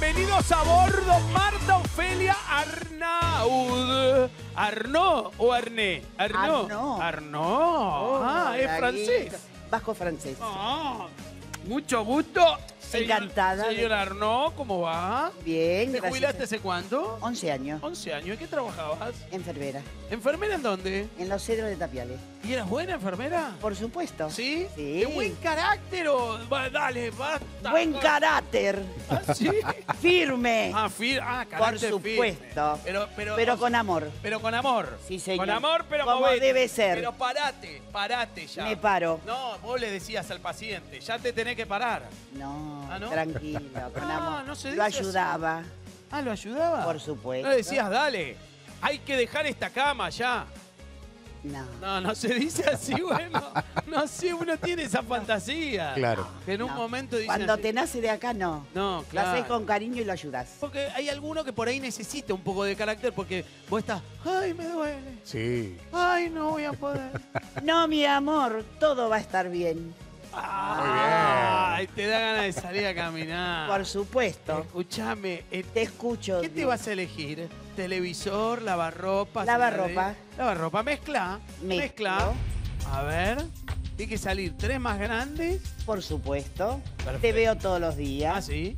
Bienvenidos a bordo, Marta Ofelia Arnaud. ¿Arnaud o Arné? Arnaud. Arnaud. Arnaud. ah, es francés. Vasco francés. Ah, mucho gusto. Encantada de- Señor Arnaud, ¿cómo va? Bien, ¿Te gracias. jubilaste hace cuánto? 11 años. 11 años. ¿En qué trabajabas? Enfermera. ¿Enfermera en dónde? En los cedros de Tapiales. ¿Y eras buena enfermera? Por supuesto. ¿Sí? Sí. ¿De buen carácter o...? Va, dale, basta. Buen carácter. ¿Ah, sí? Firme. Ah, fir ah, Por carácter supuesto. firme. Pero, pero, pero con amor. pero con amor. Sí, señor. Con amor, pero Como movete. debe ser. Pero parate, parate ya. Me paro. No, vos le decías al paciente, ya te tenés que parar. No, Ah, ¿no? tranquilo, con Ah, amor. no se Lo dice así. ayudaba, Ah, ¿lo ayudaba? por supuesto. No decías, dale, hay que dejar esta cama ya. No. No, no se dice así, bueno. No sé, uno tiene esa fantasía. Claro. Que en un no. momento dice Cuando así. te nace de acá, no. No, Lo claro. haces con cariño y lo ayudas. Porque hay alguno que por ahí necesita un poco de carácter porque vos estás, ay, me duele. Sí. Ay, no voy a poder. No, mi amor, todo va a estar bien. Ay, te da ganas de salir a caminar. Por supuesto. Escuchame, eh, Te escucho. ¿qué te vas a elegir? ¿Televisor, lavarropa? Lavarropa. Lavarropa, mezcla. Mezclo. Mezcla. A ver, tiene que salir tres más grandes. Por supuesto. Perfecto. Te veo todos los días. Ah, sí.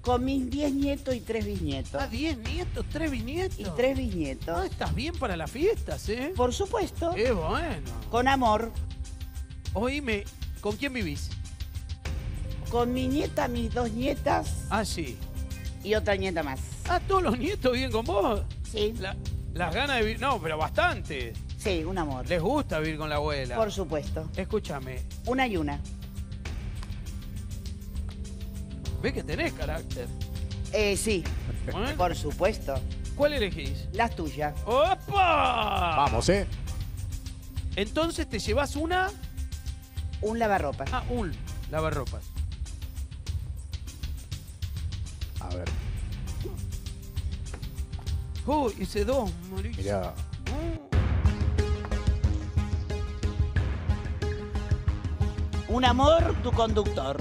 Con mis 10 nietos y 3 bisnietos. Ah, diez nietos, tres bisnietos. y 3 Ah, bisnietos. estás bien para las fiestas, ¿eh? Por supuesto. Qué bueno. Con amor. Oíme, ¿con quién vivís? Con mi nieta, mis dos nietas Ah, sí. y otra nieta más. Ah, todos los nietos viven con vos. Sí. La- las ganas de vivir. No, pero bastante. Sí, un amor. Les gusta vivir con la abuela. Por supuesto. Escúchame, Una y una. ve que tenés carácter. Eh, sí, ¿eh? por supuesto. ¿Cuál elegís? Las tuyas. ¡Opa! Vamos, ¿eh? Entonces te llevas una. Un lavarropa. Ah, un lavarropas. A ver. Oh, hice dos, Mauricio. Mirá. Un amor, tu conductor.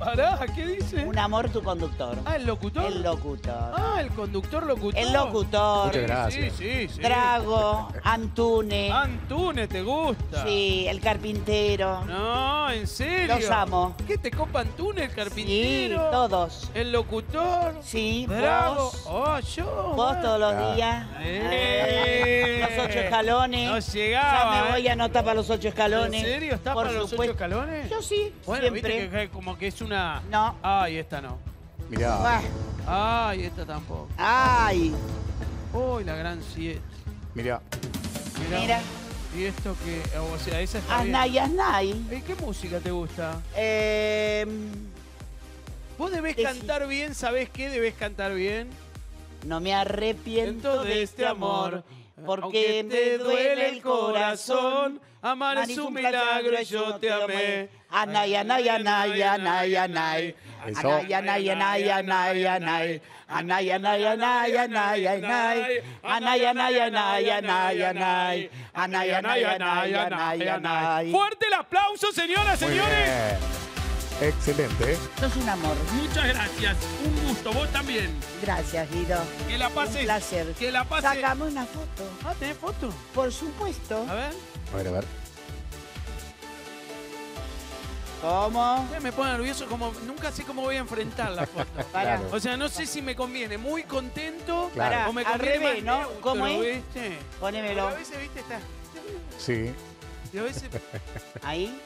Pará, ¿qué dice? Un amor, tu conductor. Ah, el locutor. El locutor. Ah, el conductor locutor. El locutor. Muchas gracias. Sí, sí, sí. Trago, Antune. Antune, ¿te gusta? Sí, el carpintero. No, en serio. Los amo. ¿Qué te copa Antune, el Sí, carpintero? todos. El locutor. Sí, Bravo. vos. Oh, yo. Vos todos los Ah. días. Eh. Ocho escalones. No Ya llegaba. me voy a anotar para los ocho escalones. ¿En serio? ¿Estás Por para los ocho escalones? Yo sí, Bueno, siempre. viste que como que es una... No. Ay, esta no. Mirá. Ay, esta tampoco. Ay, Uy, la gran siete. Mirá. Mirá. mira. Y esto que... O sea, esa está bien. Asnay, Asnay. ¿Y qué música te gusta? Eh, Vos debés Decí- cantar bien, ¿sabés qué debés cantar bien? no me arrepiento de este amor. Porque Aunque me duele el corazón. amar es un milagro y yo te amé. Anay, anay, anay, anay, anay. Eso. Anay, anay, anay, anay, anay. Anay, anay, anay, anay, anay. Anay, anay, anay, anay, anay. Anay, anay, anay, anay, anay. Fuerte el aplauso, señoras, señores. Excelente, ¿eh? Sos un amor. Muchas gracias. Un gusto, vos también. Gracias, Guido. Que la pases. Un placer. Que la pases. Sacame una foto. Ah, ¿tenés foto? Por supuesto. A ver. A ver, a ver. ¿Cómo? Me pone nervioso como nunca sé cómo voy a enfrentar la foto. Claro. O sea, no sé si me conviene muy contento Claro. o me Al conviene revés, más ¿no? neutro, ¿Cómo es? ¿viste? Ponémelo. A veces, viste, está. Sí. Y a veces Ahí.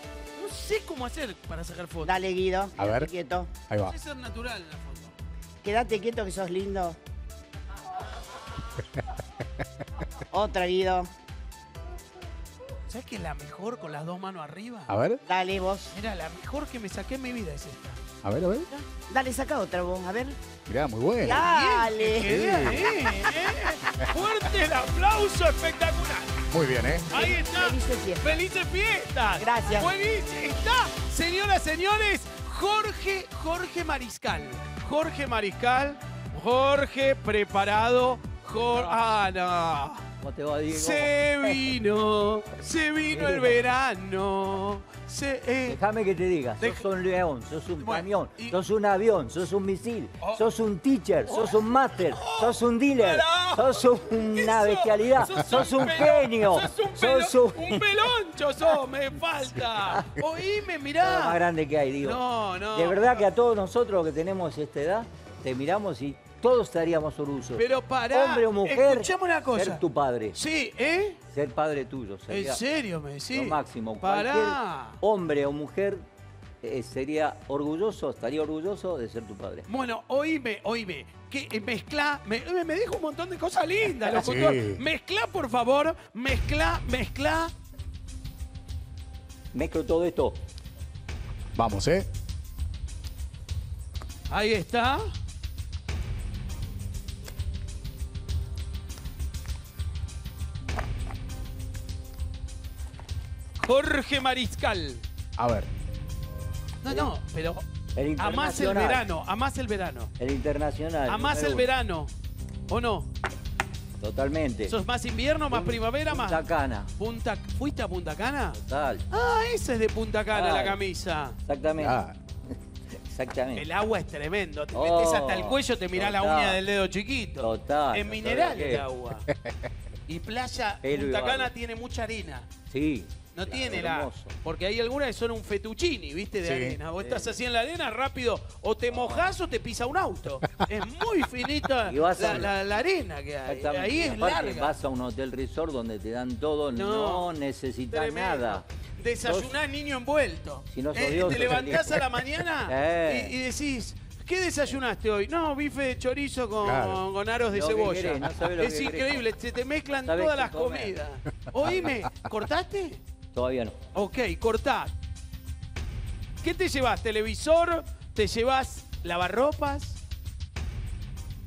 No sé cómo hacer para sacar fotos. Dale, Guido. A ver. Quédate quieto. Ahí No va. sé ser natural la foto. Quédate quieto que sos lindo. Otra, Guido. ¿Sabes que la mejor con las dos manos arriba? A ver, Dale, vos. Mira, la mejor que me saqué en mi vida es esta. a ver, a ver. Dale, saca otra vos. A ver. Mirá, muy bueno. Dale. Bien, eh, eh. Fuerte el aplauso espectacular. Muy bien, ¿eh? Ahí está. Felices fiestas. ¡Felices fiestas! Gracias. Buenísimo. Está, señoras, señores, Jorge, Jorge Mariscal. Jorge Mariscal, Jorge preparado. Jor- ah, no. ¿Cómo te va, Diego? Se vino, se vino el verano. Se, eh, Déjame que te diga, sos un león, sos un Bueno, camión, y- sos un avión, sos un misil, Oh. sos un teacher, sos un master, sos un dealer, Pará. sos una ¿Qué bestialidad, sos, un pelón, genio, Sos un, sos pelón, un... un peloncho, sos, me falta. Oíme, Lo más mirá. grande que hay, digo. No, no. De verdad que a todos nosotros que tenemos esta edad, te miramos y todos estaríamos orgullosos. Pero pará. Hombre o mujer, Escuchame una cosa. ser tu padre, Sí, ¿eh? ser padre tuyo. ¿En sería serio me decís? Lo máximo. Pará. Cualquier hombre o mujer eh, sería orgulloso, estaría orgulloso de ser tu padre. Bueno, oíme, oíme. Que eh, mezcla, me, eh, me dijo un montón de cosas lindas, Sí. Mezcla, por favor. Mezcla, mezcla. Mezclo todo esto. Vamos, ¿eh? Ahí está. Jorge Mariscal. A ver. No, no, pero El amás el internacional. verano, amás el verano. El internacional. Amás número el uno. verano. ¿O no? Totalmente. ¿Sos más invierno, más primavera, más? Punta Cana. Punta, ¿Fuiste a Punta Cana? Total. Ah, esa es de Punta Cana la camisa. Exactamente. Ah, Exactamente. El agua es tremendo. Te Oh, metes hasta el cuello, te mirás la uña del dedo chiquito. Total, Es mineral el agua. Y playa, Punta. Cana tiene mucha arena. Sí. No claro, tiene la. hermoso. Porque hay algunas que son un fettuccini, ¿viste? De Sí. arena. Vos estás así en la arena, rápido, o te mojás o te pisa un auto. Es muy finita la, la- la arena que hay. Ahí es aparte larga. vas a un hotel resort donde te dan todo, no, necesitas Tremendo. nada. Desayunás niño envuelto. Si no sos Eh, Dios, te sos levantás el a la mañana Eh. y, y decís, ¿qué desayunaste hoy? No, bife de chorizo con, Claro. con aros de cebolla. querés, no es que increíble, se te mezclan todas las comer. comidas. Oíme, ¿cortaste? Todavía no. Ok, cortá. ¿Qué te llevas? ¿Televisor? ¿Te llevas lavarropas?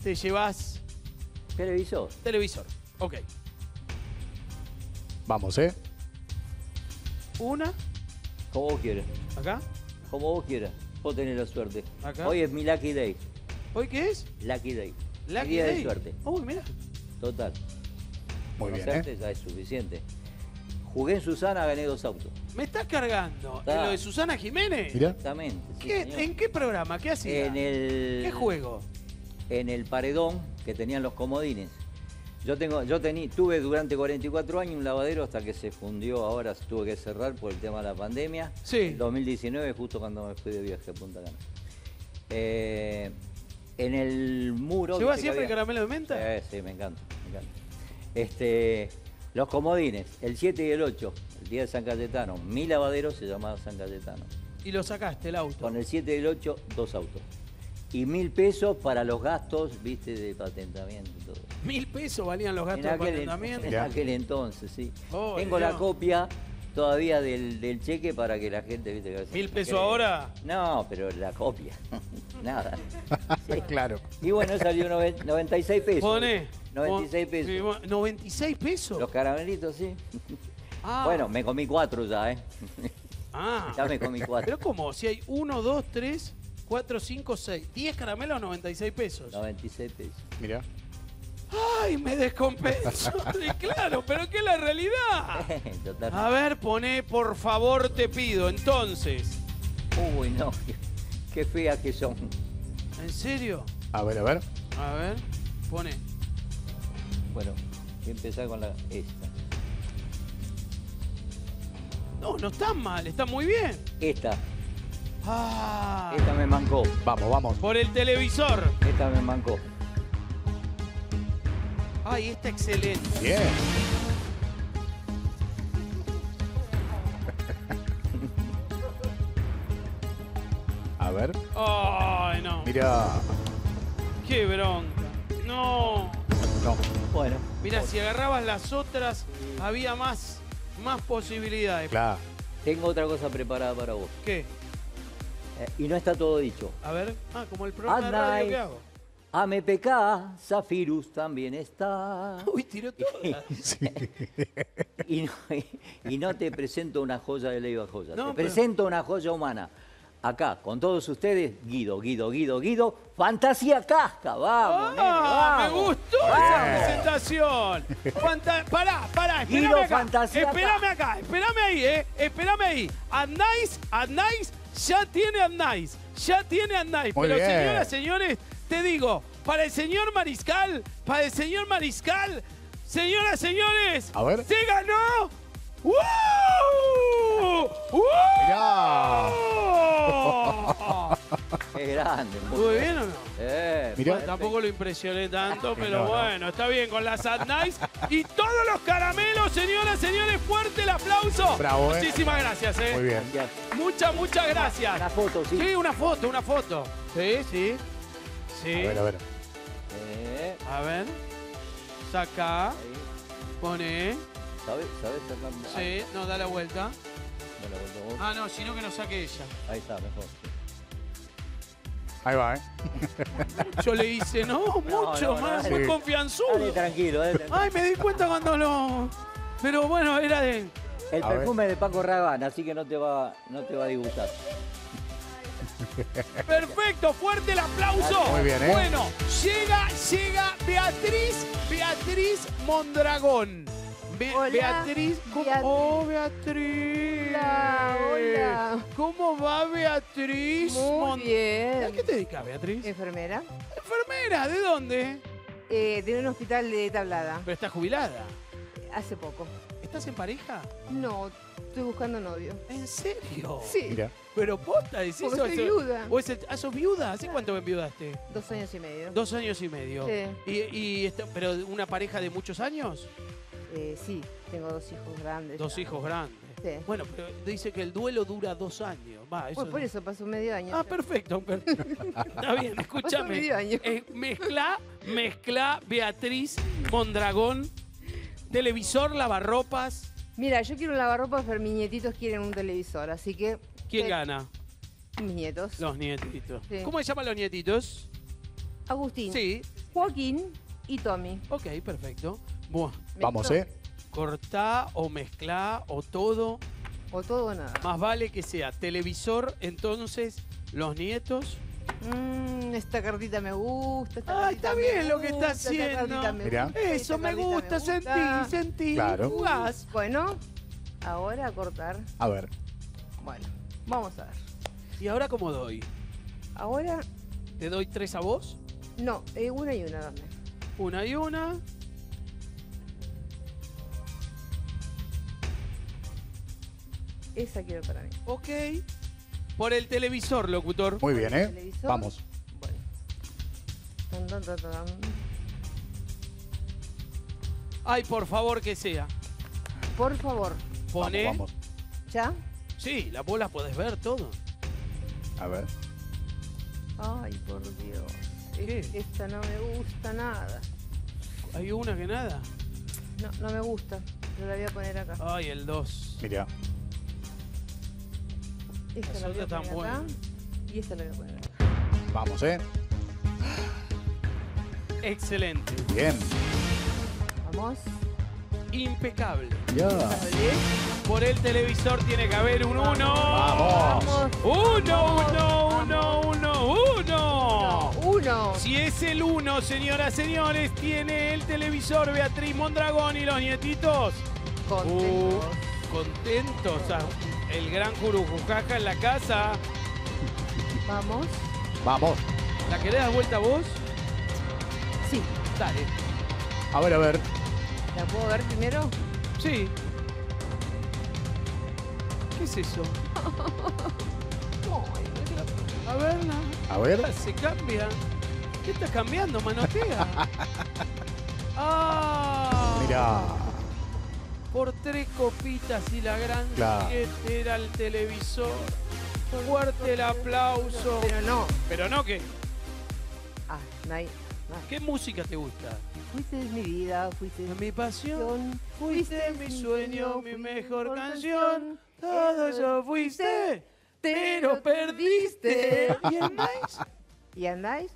¿Te llevas Televisor. televisor? Ok. vamos, ¿eh? Una, Como vos quieras. acá. Como vos quieras. Vos tenés la suerte. Acá. Hoy es mi lucky day. ¿Hoy qué es? Lucky day. Lucky mi día Day. de suerte. Uy, mira. Total. Muy bien, Conocerte ¿eh? ya es suficiente. Jugué en Susana, gané dos autos. Me estás cargando. Está. ¿En lo de Susana Jiménez? Exactamente. sí, ¿Qué- señor. ¿En qué programa? ¿Qué hacía? En el. ¿Qué juego? En el paredón que tenían los comodines. Yo tengo, yo tení, tuve durante 44 años un lavadero hasta que se fundió, ahora se tuvo que cerrar por el tema de la pandemia. Sí. En 2019, justo cuando me fui de viaje a Punta Cana. Eh, en el muro. ¿Lleva viste que siempre había- caramelo de menta? Sí, sí, me encanta, me encanta. Este, los comodines, el 7 y el 8, el día de San Cayetano. Mi lavadero se llamaba San Cayetano. Y lo sacaste, el auto. Con el 7 y el 8, dos autos. Y mil pesos para los gastos, viste, de patentamiento y todo. Mil pesos valían los gastos de aquel, patentamiento. en aquel entonces, sí. Oh, Tengo la copia todavía del, del cheque para que la gente, viste, que a veces ¿Mil pesos cree. ahora? No, pero la copia. Nada. claro. Y bueno, salió noven- 96 pesos. Pone. 96 pon- pesos. sí, bueno, 96 pesos. Los caramelitos, sí. Ah, Bueno, me comí cuatro ya, ¿eh? ah. Ya me comí cuatro. Pero ¿cómo? Si hay 1, 2, 3, 4, 5, 6. 10 caramelos, 96 pesos. 96 pesos. Mira. ¡Ay, me descompenso! Sí, claro, pero ¿qué es la realidad? A ver, poné, por favor, te pido, entonces. Uy, no. Qué, qué feas que son. ¿En serio? A ver, a ver. A ver, pone. Bueno, voy a empezar con la esta. No, no está mal, está muy bien. Esta. Ah, Esta me mancó. Vamos, vamos. por el televisor. Esta me mancó. Ay, está excelente. Bien. A ver. Ay, no. Mira. Qué bronca. No. No. Bueno, Mira, si agarrabas las otras, había más, más posibilidades. Claro. tengo otra cosa preparada para vos. ¿Qué? Eh, y no está todo dicho. A ver. Ah, como el programa de radio que hago. AMPK, Zafirus también está. Uy, tiró todas. Y no, y no te presento una joya de Leiva Joya, No, te pero- presento una joya humana. Acá, con todos ustedes, Guido, Guido, Guido, Guido, Fantasía Casca, vamos, nene, ¡Ah! ¡Me vamos. gustó! ¡Esa presentación! Fanta- pará, pará, Guido espérame acá. Fantasía acá. Espérame acá, espérame ahí, eh. Espérame ahí. Andáis, andáis, ya tiene andáis. Ya tiene. Muy Pero bien. señoras, señores, te digo, para el señor Mariscal, para el señor Mariscal, señoras, señores, A ver. se ganó. ¡Woo! ¡Woo! Qué grande. ¿Muy bien o no? Eh, Mirá. Tampoco lo impresioné tanto, pero No, no. bueno, está bien con las Sad Nice y todos los caramelos, señoras, señores, fuerte el aplauso. Bravo, eh. Muchísimas gracias, eh. Muy bien. Muchas, muchas gracias. Una foto, sí. Sí, una foto, una foto. Sí, sí. A Sí. ver, a ver. Eh, A ver. Saca, ahí. pone. ¿Sabes? ¿Sabes? sacar- Sí, no, da la vuelta. Ah, dale la vuelta vos. Ah, no, sino que nos saque ella. Ahí está, mejor. Ahí va, ¿eh? Yo le hice, no, mucho no, más, muy Sí. confianzudo. Dale tranquilo, dale tranquilo. Ay, me di cuenta cuando lo. Pero bueno, era de. El A ver. perfume es de Paco Rabanne, así que no te va, no te va a disgustar. Perfecto, fuerte el aplauso. Muy bien, ¿eh? Bueno, llega, llega Beatriz, Beatriz Mondragón. Be- Hola, Beatriz, ¿cómo? Beatriz. Oh, Beatriz. Hola, hola. ¿Cómo va Beatriz? Muy Mon- ¿A bien. qué te dedicas, Beatriz? Enfermera. Enfermera, ¿de dónde? Eh, de un hospital de Tablada. Pero estás jubilada. Hace poco. ¿Estás en pareja? No, estoy buscando novio. ¿En serio? Sí, Mira. Pero posta, decís porque eso. soy viuda. ¿O es el- ah, sos viuda? ¿Hace cuánto enviudaste? Dos años y medio. Dos años y medio. Sí. ¿Y, pero una pareja de muchos años? Eh, sí, tengo dos hijos grandes. Dos ya. hijos grandes. Sí. Bueno, pero dice que el duelo dura dos años. Va, eso Bueno, por eso pasó medio año. Ah, ya. perfecto. per- Está bien, Pasó escúchame. medio año. Eh, mezcla, mezcla Beatriz Mondragón, televisor, lavarropas. Mira, yo quiero un lavarropas, pero mis nietitos quieren un televisor, así que. ¿Quién eh, gana? Mis nietos. Los nietitos. Sí. ¿Cómo se llaman los nietitos? Agustín, Sí. Joaquín y Tommy. Ok, perfecto. Buah, Vamos. ¿eh? cortá o mezclá o todo. O todo o nada. Más vale que sea televisor, entonces los nietos. Mm, esta cartita me gusta. Esta Ah, está bien lo que está haciendo. me Mirá. gusta, Eso me gusta, sentí, sentí. Claro. Jugás. Bueno, ahora a cortar. A ver. Bueno, vamos a ver. ¿Y ahora cómo doy? Ahora, ¿Te doy tres a vos? no, eh, una y una dame. Una y una. Esa quiero para mí. Ok. Por el televisor, locutor. Muy bien, ¿eh? Televisor. Vamos. Bueno. Tan, tan, tan, tan. Ay, por favor que sea. Por favor, Pone. Vamos, ¿ya? Sí, la bola podés ver todo. vamos. A ver. Ay, por Dios. ¿Qué? Es- Esta no me gusta nada. Hay una que nada. No, no me gusta. Yo la voy a poner acá. Ay, el 2. Mira. Esta la voy a otras poner están acá. Y esta la voy a poner acá. Vamos, ¿eh? Excelente. Bien. Vamos. Impecable. Ya. Por el televisor tiene que haber un 1. Vamos. Vamos. Uno, uno, uno, uno, uno. Uno. Si es el 1, señoras, señores, tiene el televisor Beatriz Mondragón y los nietitos. Contentos. Uh, contentos. ah, El gran Jurujujaja en la casa. Vamos. Vamos. ¿La querés dar vuelta vos? Sí. Dale. A ver, a ver. ¿La puedo ver primero? Sí. ¿Qué es eso? A ver, la- A ver. Se cambia. ¿Qué estás cambiando, manotea? ah, Mira. Por tres copitas y la gran Claro. siete era el televisor. Fuerte el aplauso. Pero no. Pero no, ¿qué? Ah, no hay. no hay. ¿Qué música te gusta? Fuiste mi vida, fuiste Mi pasión, pasión, fuiste mi sueño, mi mejor canción. Todo eso fuiste, pero perdiste. ¿Y andáis? ¿Y andáis?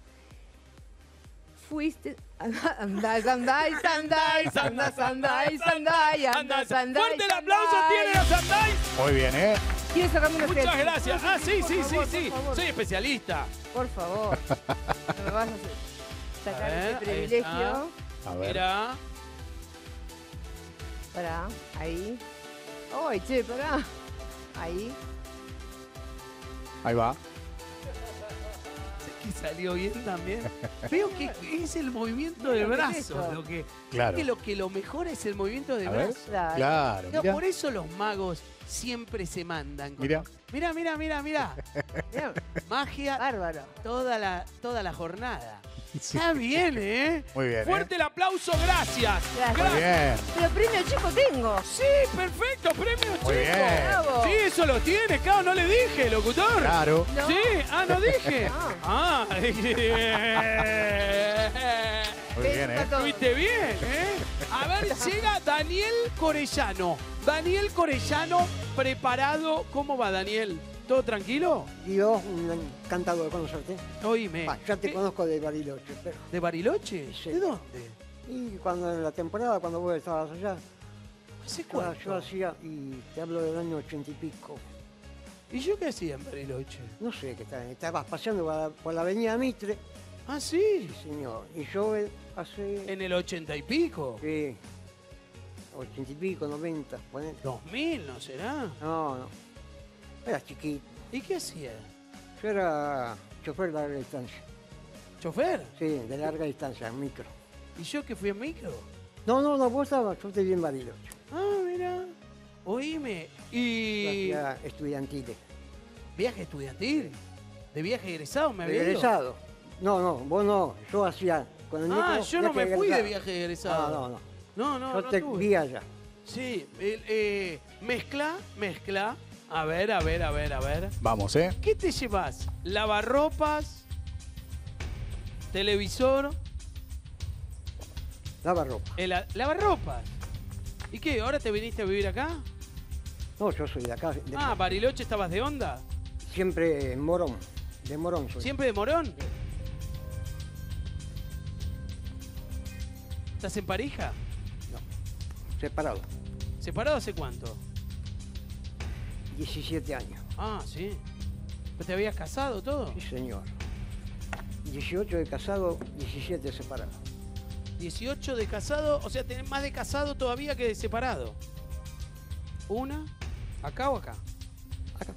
Fuiste. Andáis, andáis, andáis, andáis, andáis, andáis, andáis, andáis. Fuerte el aplauso tiene los andáis. Muy bien, ¿eh? ¿Quieres sacarme una Muchas selfie? gracias. Ah, sí, sí, sí, sí. Soy especialista. Por favor. No me vas a sacar A ese ahí privilegio. A ver. Mira. Pará, ahí. Ay, che, pará. Ahí. Ahí va. Que salió bien también. Veo que es el movimiento de Mira, ¿qué es brazos esto? lo que. Claro. que lo que lo mejor es el movimiento de brazos. Claro. Claro, No, por eso los magos siempre se mandan. con- Mira. Mira, mira, mira, mira. Mirá, Magia Bárbaro. toda la, toda la jornada. Sí. Está bien, ¿eh? Muy bien, ¿eh? Fuerte el aplauso, gracias. Gracias. Muy bien. Pero premio chico tengo. Sí, perfecto, premio chico. Muy bien. Bravo. Sí, eso lo tiene, claro, no le dije, locutor. Claro. No. Sí, ah, no dije. Ah, Muy bien, ¿eh? Fuiste bien, ¿eh? A ver, llega Daniel Corellano. Daniel Corellano, preparado. ¿Cómo va, Daniel? ¿Todo tranquilo? Dios, encantado de conocerte. Oíme. Va, ya te ¿qué? conozco de Bariloche, pero. ¿De Bariloche? Sí. ¿De dónde? Y cuando en la temporada, cuando vos estabas allá, ¿Hace yo, cuánto? yo hacía, y te hablo del año ochenta y pico, ¿Y yo qué hacía en Bariloche? no sé, que estabas, estabas paseando por la, por la avenida Mitre, Ah, sí. sí señor, y yo eh, hace, En el ochenta y pico. sí, ochenta y pico, noventa, ponele. ¿Dos mil, no será? no, no, era chiquito, ¿Y qué hacía? yo era chofer de larga distancia, ¿Chofer? sí, de larga distancia, en micro. ¿Y yo que fui en micro? No, no, no, vos estabas, yo te vi en Bariloche, Ah, mira. Oíme. ¿Y hacía estudiantiles. viaje estudiantil? ¿De viaje egresado me había ido? Egresado. No, no, vos no. Yo hacía con el Ah, yo no me fui de viaje egresado. No, no, no. No, no, yo no te tuve. vi allá. Sí, el, eh, mezcla, mezcla. A ver, a ver, a ver, a ver. Vamos, ¿eh? ¿Qué te llevas? Lavarropas, televisor, Lava ropa. el, lavarropas. ¿Y qué? ¿Ahora te viniste a vivir acá? No, yo soy de acá. de- Ah, Bariloche estabas de onda. Siempre en Morón. De Morón soy. ¿Siempre de Morón? ¿Estás en pareja? Separado. ¿Separado hace cuánto? 17 años. Ah, sí. ¿Pero ¿Te habías casado todo? Sí, señor. 18 de casado, 17 de separado. 18 de casado, o sea, tenés más de casado todavía que de separado. ¿Una? ¿Acá o acá? Acá.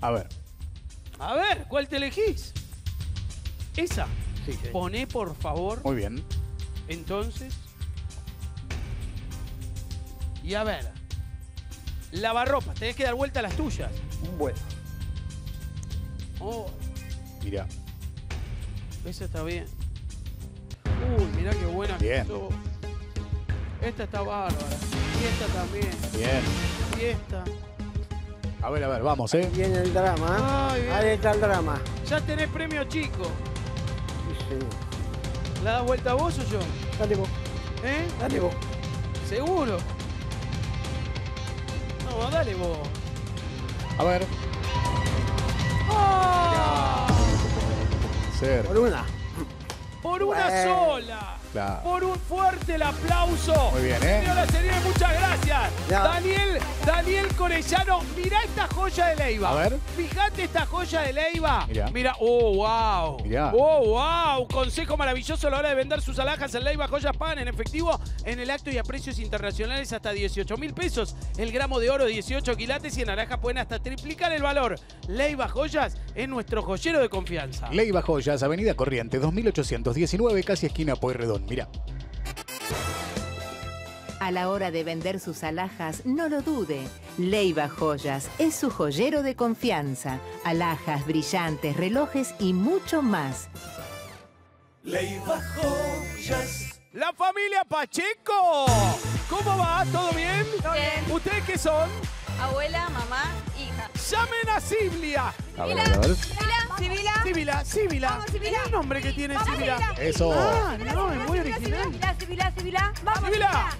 A ver. A ver, ¿cuál te elegís? Esa. Sí, sí. Poné, por favor, Muy bien. entonces. Y a ver. Lavarropas, tenés que dar vuelta a las tuyas. Bueno. Oh, Mira. esa está bien. Uy, mirá qué buena que Bien. sos. Esta está bárbara. Y esta también. Bien. Y esta. A ver, a ver, vamos, ¿eh? Viene el drama. ¿eh? Ahí está el drama. Ya tenés premio chico. Sí. ¿La das vuelta vos o yo? Dale vos, ¿Eh? dale vos. ¿Seguro? No, dale vos. A ver. ¡Ah! Ser. Por una. Por una Bueno. sola. Claro. Por un fuerte el aplauso. Muy bien, ¿eh? Señoras y señores, muchas gracias. Ya. Daniel, Daniel Corellano, mirá esta joya de Leiva. A ver. Fíjate esta joya de Leiva. Mirá. Mira, oh, wow. Mirá. Oh, wow. Consejo maravilloso a la hora de vender sus alhajas en Leiva Joyas Pagan en efectivo en el acto y a precios internacionales hasta 18 mil pesos. El gramo de oro 18 quilates y en naranja pueden hasta triplicar el valor. Leiva Joyas es nuestro joyero de confianza. Leiva Joyas, Avenida Corrientes, 2819, casi esquina Pueyrredón. Mira. A la hora de vender sus alhajas, no lo dude. Leiva Joyas es su joyero de confianza. Alhajas, brillantes, relojes y mucho más. La familia Pacheco. ¿Cómo va? ¿Todo bien? Bien. ¿Ustedes qué son? Abuela, mamá. Llamen a Siblia. A ver, a ver. Sibila, Sibila. Sibila, Sibila. Vamos, Sibila. Es el nombre que tiene Vamos, Sibila. Sibila. Eso. Ah, no, es muy original. Sibila, Sibila, Sibila. Vamos, Sibila.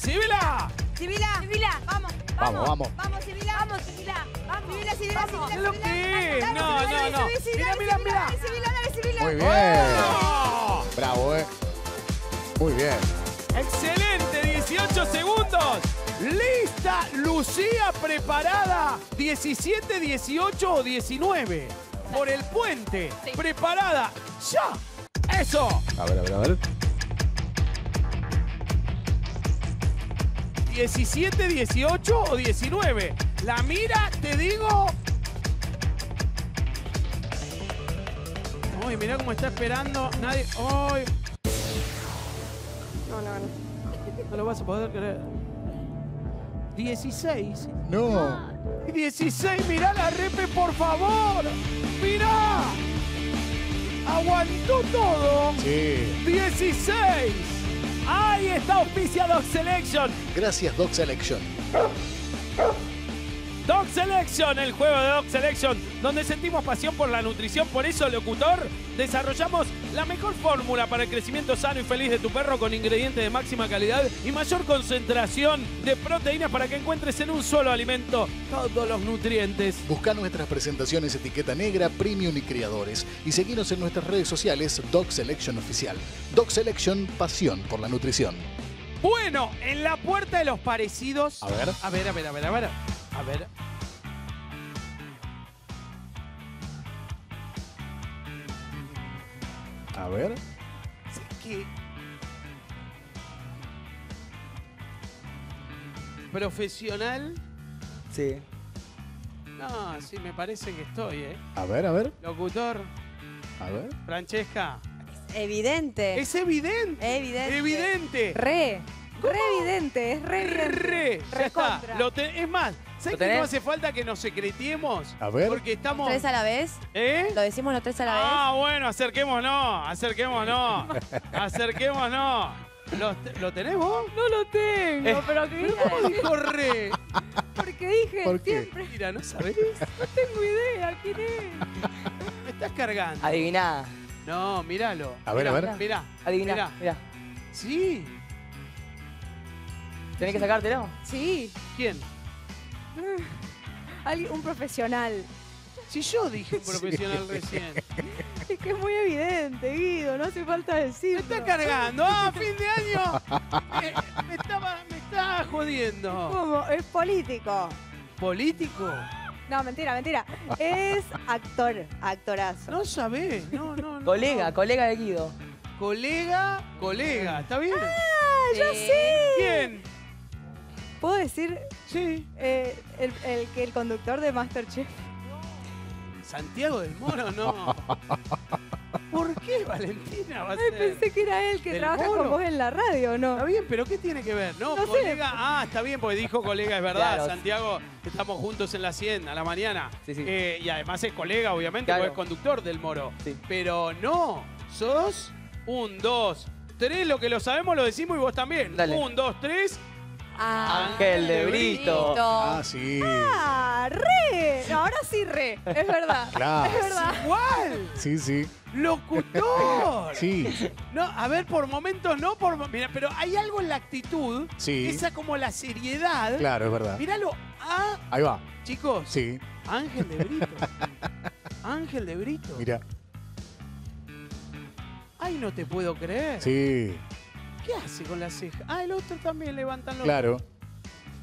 Sibila. Sibila. Sibila. Vamos. Vamos, vamos. Vamos, Sibila. Vamos, Sibila. Vamos. Sibila, Sibila, Sibila. ¿Qué es lo que es? Dale, No, no, no. Mira, mira, mira. Sibila, dale, Sibila. Muy bien. Bravo, ¿eh? Muy bien. Excelente, 18 segundos. Lista, Lucía preparada. 17, 18 o 19. Por el puente. Preparada. Ya. Eso. A ver, a ver, a ver. 17, 18 o 19. La mira, te digo. Uy, mirá cómo está esperando. Nadie. Uy. No, no, no. No lo vas a poder creer. 16. No. 16, mirá la repe, por favor. Mirá. Aguantó todo. Sí. 16. Ahí está auspicia Dog Selection. Gracias, Dog Selection. Dog Selection, el juego de Dog Selection, donde sentimos pasión por la nutrición. Por eso, locutor, desarrollamos la mejor fórmula para el crecimiento sano y feliz de tu perro con ingredientes de máxima calidad y mayor concentración de proteínas para que encuentres en un solo alimento todos los nutrientes. Busca nuestras presentaciones etiqueta negra, premium y criadores. Y seguinos en nuestras redes sociales Dog Selection Oficial. Dog Selection, pasión por la nutrición. Bueno, en la puerta de los parecidos. A ver. A ver, a ver, a ver, a ver. A ver. A ver. Sé que. Profesional. Sí. No, sí, me parece que estoy, ¿eh? A ver, a ver. Locutor, A ver. Francesca. Evidente. Es evidente. Evidente. Evidente. Re. Re evidente, es re evidente. Re. Ya está. Lo te- es más, ¿sabes ¿Lo que no hace falta que nos secretiemos? A ver. Porque estamos. ¿Tres a la vez? ¿Eh? ¿Lo decimos los tres a la vez? Ah, bueno, acerquémonos, acerquémonos, acerquémonos. ¿Lo, ¿Lo tenés vos? No lo tengo, pero que ¿Cómo dijo re? porque dije ¿Por qué? siempre. Mira, ¿no sabés? No tengo idea quién es. Me estás cargando. Adiviná. No, míralo. A ver, a ver. Mirá, Adiviná. mirá. Mirá. Sí. ¿Tenés que sacártelo? Sí, ¿Quién? alguien, un profesional. Si yo dije un profesional recién. Es que es muy evidente, Guido, no hace falta Me decirlo. está cargando. ¡Ah, fin de año! Eh, me, estaba, me estaba jodiendo. ¿Cómo? Es político. ¿Político? No, mentira, mentira. Es actor, actorazo. No sabés. No, no, no. Colega, no. colega de Guido. Colega, colega. ¿Está bien? Ah, ya sé. ¿Quién? ¿Puedo decir Sí. eh, el, el que el conductor de Masterchef? Santiago del Moro, no. ¿Por qué Valentina va a Ay, ser? pensé que era él que ¿Del trabaja Moro? con vos en la radio, ¿no? Está bien, pero ¿qué tiene que ver? No, No sé. colega. Ah, está bien, porque dijo colega, es verdad. Claro. Santiago, estamos juntos en la 100 a la mañana. Sí, sí. Eh, y además es colega, obviamente, Claro. porque es conductor del Moro. Sí. Pero no, sos un, dos, tres. Lo que lo sabemos lo decimos y vos también. Dale. Un, dos, tres. Ángel de Brito. Ah, sí. Ah, re. No, ahora sí re. Es verdad. Claro. Es verdad. ¡Igual! Sí, sí. ¡Locutor! Sí. No, a ver, por momentos no, por mo- mira, pero hay algo en la actitud, Sí. esa como la seriedad. Claro, es verdad. Míralo, ah, Ahí va. chicos, Sí. Ángel de Brito. Ángel de Brito. Mira. Ay, no te puedo creer. Sí. ¿Qué hace con la ceja? Ah, el otro también levantan los Claro.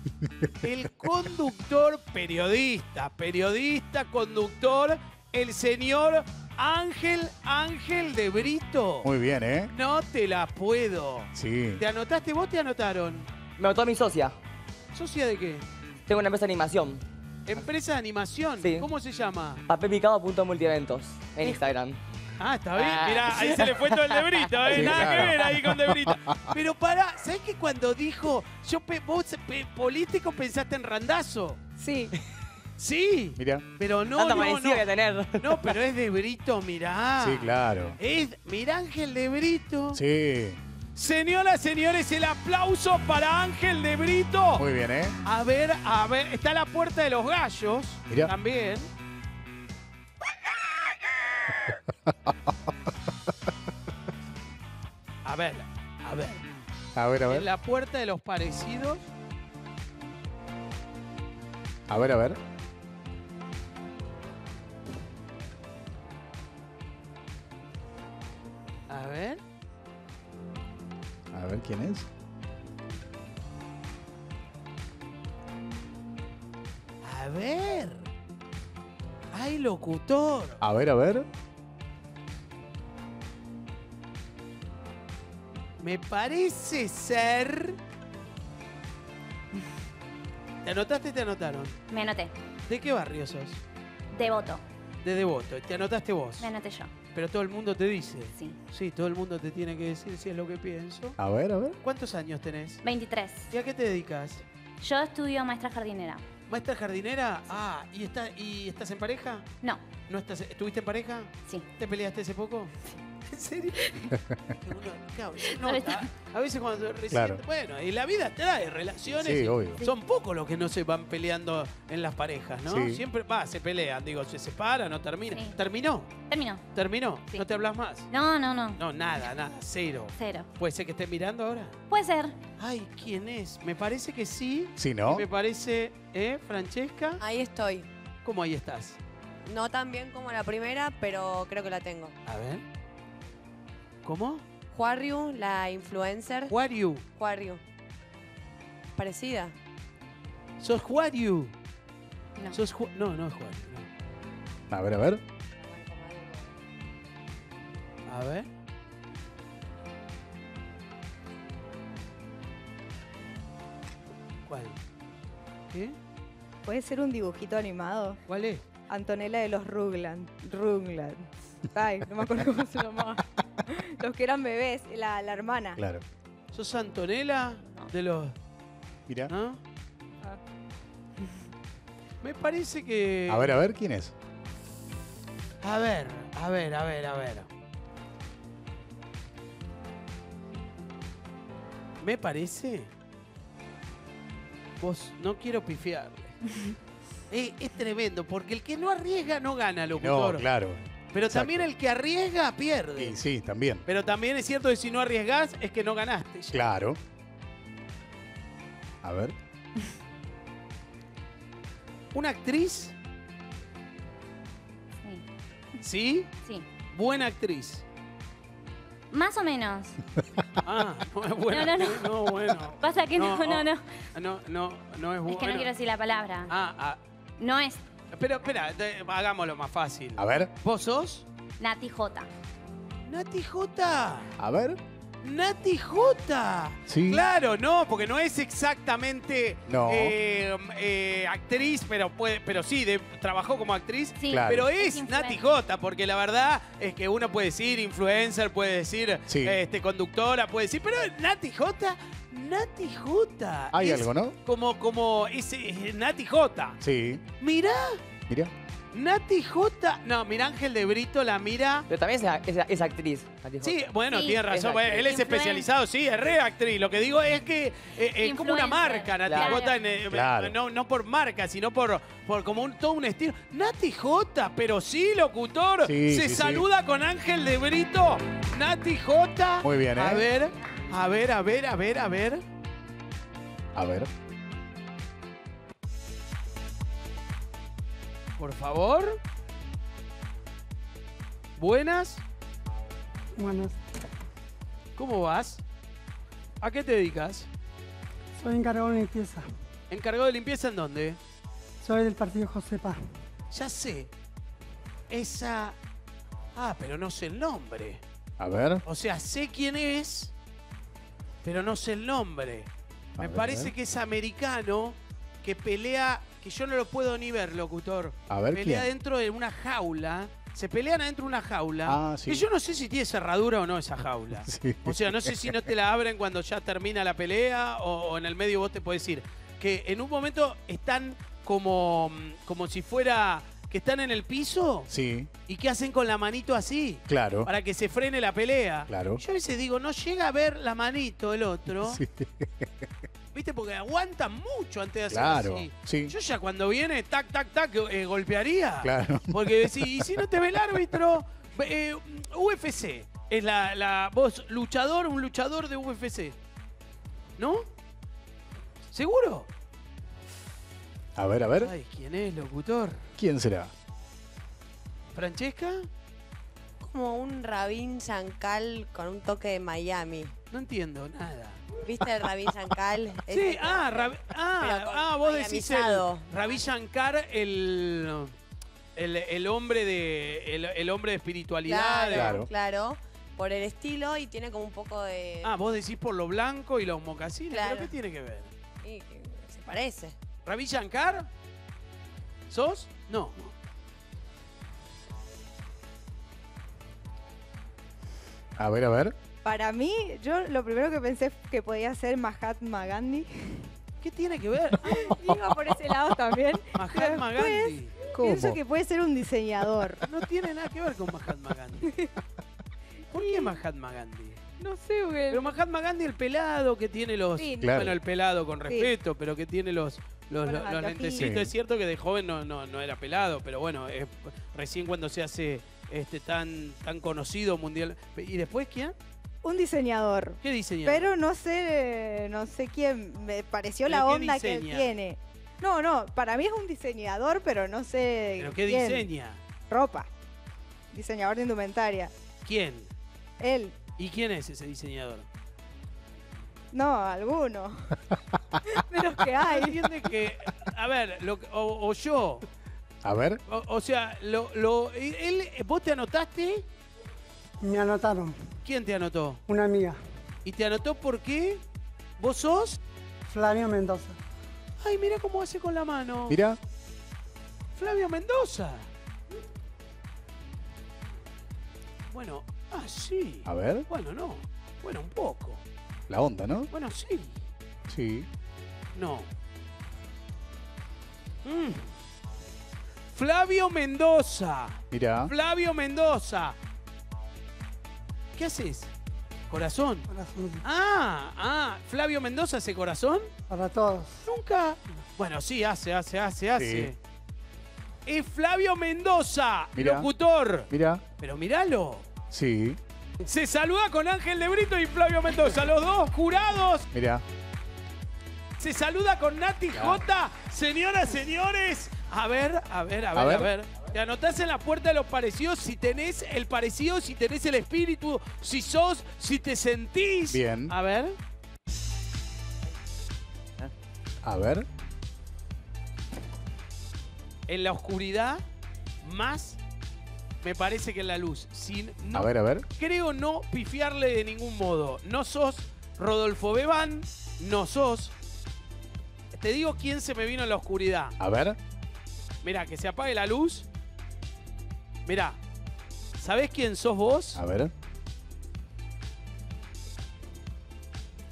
El conductor, periodista, periodista, conductor, el señor Ángel Ángel de Brito. Muy bien, ¿eh? No te la puedo. Sí. ¿Te anotaste vos? ¿Te anotaron? Me anotó mi socia. ¿Socia de qué? Tengo una empresa de animación. Empresa de animación. Sí. ¿Cómo se llama? Papelpicado.multieventos en Instagram. Ah, está bien. Ah. Mirá, ahí se le fue todo el de Brito, ¿eh? Sí, Nada claro. que ver ahí con de Brito. Pero pará, ¿sabés que cuando dijo, yo pe- vos pe- político pensaste en Randazo? Sí. Sí. Mira. Pero no, Tanto no, que no. tener. No, pero es de Brito, mirá. Sí, claro. Es, mirá Ángel de Brito. Sí. Señoras, señores, el aplauso para Ángel de Brito. Muy bien, ¿eh? A ver, a ver, está la puerta de los gallos. Mirá. También. A ver, a ver. A ver, a En ver. la puerta de los parecidos. A ver, a ver. A ver. A ver quién es. A ver. Ay, locutor. A ver, a ver. Me parece ser. ¿Te anotaste te anotaron? Me anoté. ¿De qué barrio sos? Devoto. De Devoto. Te anotaste vos. Me anoté yo. Pero todo el mundo te dice. Sí. Sí, todo el mundo te tiene que decir si es lo que pienso. A ver, a ver. ¿Cuántos años tenés? 23. ¿Y a qué te dedicas? Yo estudio maestra jardinera. ¿Maestra jardinera? Ah, ¿y, está, ¿y estás en pareja? No. ¿No estás, ¿Estuviste en pareja? Sí. ¿Te peleaste hace poco? ¿En serio? Uno, No, nota. A veces cuando recién... Claro. Bueno, y la vida trae relaciones. Sí, obvio. Son pocos los que no se van peleando en las parejas, ¿no? Sí. Siempre, va, se pelean, digo, se separan, no terminan. Sí. ¿Terminó? Terminó. ¿Terminó? Sí. ¿No te hablas más? No, no, no. No, nada, nada, cero. Cero. ¿Puede ser que esté mirando ahora? Puede ser. Ay, ¿quién es? Me parece que sí. Sí, ¿no? Me parece, ¿eh, Francesca? Ahí estoy. ¿Cómo ahí estás? No tan bien como la primera, pero creo que la tengo. A ver. ¿Cómo? Juarriu, la influencer. You? Juarriu. Parecida. ¿Sos you? No. ¿Sos Ju- No, no es no. A ver, a ver. A ver. ¿Cuál? ¿Qué? ¿Puede ser un dibujito animado? ¿Cuál es? Antonella de los Rugland. Rugland. Ay, no me acuerdo cómo se llamaba. Los que eran bebés, la, la hermana. Claro. ¿Sos Antonella de los... Mira. ¿No? Ah. Me parece que... A ver, a ver, ¿quién es? A ver, a ver, a ver, a ver. Me parece. Vos no quiero pifiarle. es, es tremendo, porque el que no arriesga no gana, locutor. No, claro. Pero exacto. también el que arriesga pierde. Sí, sí, también. Pero también es cierto que si no arriesgás es que no ganaste. ya. Claro. A ver. Una actriz, Sí. ¿sí? Sí. Buena actriz. Más o menos. Ah, no es buena. No, no, no. actriz, no, bueno. Pasa que no, No, no, oh. no. No, no, no es Es bueno. que no quiero decir la palabra. Ah, ah. No es Pero espera, te- hagámoslo más fácil. A ver. ¿Vos sos? Nati J. Nati J. A ver. Nati J. Sí. Claro, no, porque no es exactamente No. eh, eh, actriz, pero puede, pero sí, de- trabajó como actriz. Sí. Claro. Pero es Es Nati J, porque la verdad es que uno puede decir influencer, puede decir Sí. este, conductora, puede decir, pero Nati J, Nati J. Hay es algo, ¿no? Como, como ese, eh, Nati J. Sí. Mirá, Mira. Nati J. No, mira Ángel de Brito la mira. Pero también es, es- es actriz. Nati J. Sí, bueno, Sí. tiene razón. Es bueno, actriz. él es especializado, sí, es re actriz. Lo que digo es que eh, es como una Influencer. marca, Nati Claro. J. en, eh, Claro. No, no por marca, sino por, por como un, todo un estilo. Nati J, pero sí, locutor. Sí, Se sí, sí. saluda con Ángel de Brito. Nati J. Muy bien, A ¿eh? ver, a ver, a ver, a ver, a ver. A ver. Por favor. Buenas. Bueno, ¿Cómo vas? ¿A qué te dedicas? soy encargado de limpieza. ¿Encargado de limpieza en dónde? Soy del partido Josepa. Ya sé. Esa. Ah, pero no sé el nombre. A ver. O sea, sé quién es, pero no sé el nombre. A Me ver, parece que es americano que pelea, que yo no lo puedo ni ver, locutor. A ver pelea quién. dentro de una jaula. Se pelean adentro de una jaula. Ah, sí. Que yo no sé si tiene cerradura o no esa jaula. Sí. O sea, no sé si no te la abren cuando ya termina la pelea o, o en el medio vos te podés ir. Que en un momento están como, como si fuera que están en el piso Sí, y que hacen con la manito así claro. para que se frene la pelea. Claro. Yo a veces digo, no llega a ver la manito el otro, Sí, ¿viste? Porque aguantan mucho antes de hacer claro. así. Sí, Yo ya cuando viene, tac, tac, tac, eh, golpearía. claro. Porque si, y si no te ve el árbitro, eh, UFC es la, la vos luchador, un luchador de UFC, ¿no? ¿Seguro? A ver, a ver. Ay, ¿quién es, locutor? ¿Quién será? ¿Francesca? Como un Rabin Shankal con un toque de Miami. No entiendo nada. ¿Viste el Rabin Shankal? Sí, ah, Rabi- ah, ah, vos decís el Shankar, el, el, el hombre de el, el hombre de espiritualidad. Claro, de- Claro. claro. por el estilo y tiene como un poco de... Ah, vos decís por lo blanco y los mocasines. Claro. ¿Pero qué tiene que ver? y que se parece. ¿Ravi Shankar? ¿Sos? No. A ver, a ver. Para mí, yo lo primero que pensé que podía ser Mahatma Gandhi. ¿Qué tiene que ver? Iba por ese lado también. Mahatma Después, Gandhi. Pienso que puede ser un diseñador. No tiene nada que ver con Mahatma Gandhi. ¿Por qué Mahatma Gandhi? No sé, güey. Pero Mahatma Gandhi, el pelado que tiene los. Sí, Claro. Bueno, el pelado con Sí. respeto, pero que tiene los. Los, lentecitos. Sí. Es cierto que de joven no, no, no era pelado, pero bueno, es recién cuando se hace este tan, tan conocido mundial. ¿Y después quién? Un diseñador. ¿Qué diseñador? Pero no sé, no sé quién. Me pareció la ¿Pero qué onda que él tiene. No, no, para mí es un diseñador, pero no sé. ¿Pero qué quién. diseña? Ropa. Diseñador de indumentaria. ¿Quién? Él. ¿Y quién es ese diseñador? No, alguno. de los que hay. Entiende que. A ver, lo que- o, o yo. A ver. O, o sea, lo, lo, él, ¿vos te anotaste? Me anotaron, ¿Quién te anotó? una amiga, ¿Y te anotó por qué? ¿Vos sos? Flavio Mendoza. Ay, mira cómo hace con la mano. Mira. Flavio Mendoza. Bueno, ah, sí. A ver. Bueno, no. Bueno, un poco. La onda, ¿no? Bueno, sí. Sí. No. Mm. Flavio Mendoza. Mira. Flavio Mendoza. ¿Qué haces? ¿Corazón? Corazón. Ah, ah. ¿Flavio Mendoza hace corazón? Para todos. Nunca. Bueno, sí, hace, hace, hace, hace. Es Flavio Mendoza, Mirá. locutor. Mira. Pero míralo. Sí. Se saluda con Ángel de Brito y Flavio Mendoza, los dos jurados. Mira. Se saluda con Nati J. Señoras, señores. A ver, a ver, a ver, a ver. ver. Te anotás en la puerta de los parecidos si tenés el parecido, si tenés el espíritu, si sos, si te sentís. Bien. A ver. A ver. En la oscuridad, más me parece que en la luz. Si no, A ver, a ver. Creo no pifiarle de ningún modo. No sos Rodolfo Beban, no sos. Te digo quién se me vino en la oscuridad. A ver. Mira, que se apague la luz. Mira, ¿sabés quién sos vos? A ver.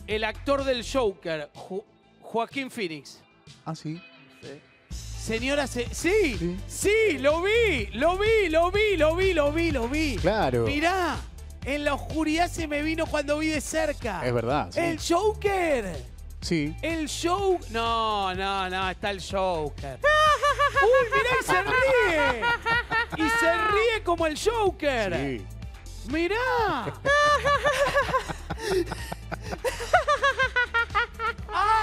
El actor del Joker, Jo- Joaquín Phoenix. Ah, sí. Señora, se- sí, sí, lo vi, lo vi, lo vi, lo vi, lo vi, lo vi. Claro. Mirá, en la oscuridad se me vino cuando vi de cerca. Es verdad. Sí. El Joker. Sí. El show. No, no, no, está el Joker. ¡Uy, mirá y se ríe! Y se ríe como el Joker. Sí. ¡Mirá!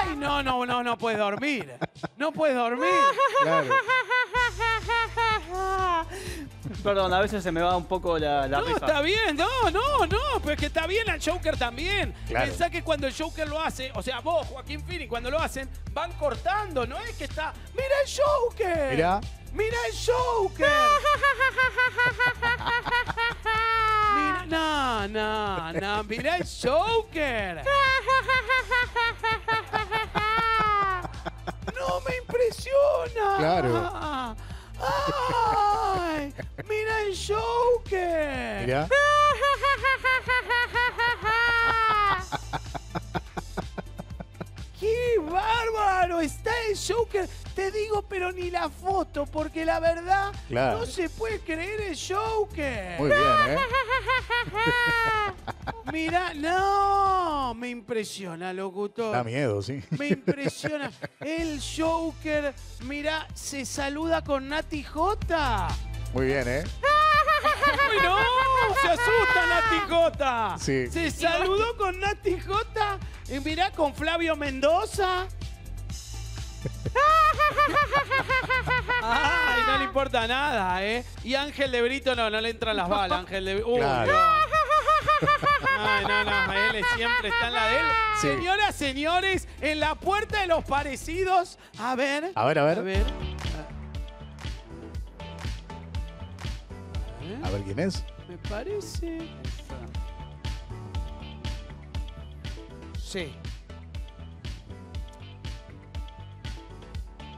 ¡Ay, no, no, no, no puedes dormir! ¡No puedes dormir! Claro. Perdón, a veces se me va un poco la, la No, está bien, no, no, no, pero es que está bien al Joker también. Claro. Pensá que cuando el Joker lo hace, o sea, vos, Joaquín Phoenix, cuando lo hacen, van cortando, no es que está. ¡Mira el Joker! Mirá. ¡Mira el Joker! Mira, no, no, no, mira el Joker. ¡No me impresiona! Claro. ¡Ay! ¡Mira el Joker! Mirá. ¡Qué bárbaro! Está el Joker. Te digo, pero ni la foto, porque la verdad Claro. no se puede creer el Joker. Muy bien, ¿eh? Mira, no, me impresiona, locutor. Da miedo, sí. Me impresiona. El Joker, mira, se saluda con Nati J. Muy bien, ¿eh? ¡Uy, no! ¡Se asusta Nati J! Sí. Se saludó con Nati J. Y mirá con Flavio Mendoza. Ay, no le importa nada, ¿eh? Y Ángel de Brito no, no le entran las balas, Ángel de Uy, Claro. No, no, no, siempre está en la de él. Señoras, señores, en la puerta de los parecidos. A ver. A ver, a ver. A ver, a ver quién es. Me parece. Sí.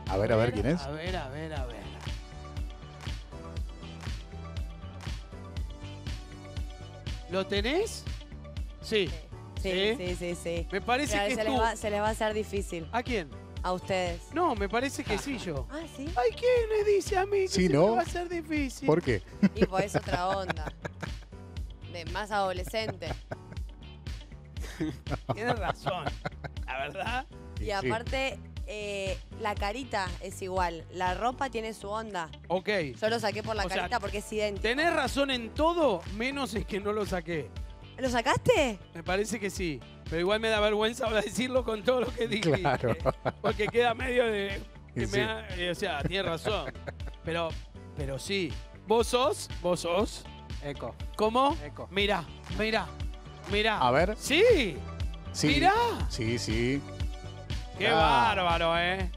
A ver, a ver quién es. A ver, a ver, a ver. ¿Lo tenés? Sí. Sí, sí, sí, sí. Me parece que se es les, va, se les va a hacer difícil. ¿A quién? A ustedes. No, me parece que sí yo. Ah, sí. Ay, ¿quién le dice a mí que Sí, se ¿no? me va a hacer difícil? ¿Por qué? Y pues es otra onda. De más adolescente. Tienes razón. La verdad. Y aparte, eh, la carita es igual. La ropa tiene su onda. Ok. Yo lo saqué por la O sea, carita porque es idéntico. Tenés razón en todo, menos es que no lo saqué. ¿Lo sacaste? Me parece que sí. Pero igual me da vergüenza ahora decirlo con todo lo que dije. Claro. Porque queda medio de. que Y me sí. ha- eh, o sea, tienes razón. Pero, pero sí. ¿Vos sos? ¿Vos sos? Eco. ¿Cómo? Eco. Mira, mira, mira. A ver. Sí. Sí. Mirá. Sí, sí. Qué Claro. bárbaro, ¿eh?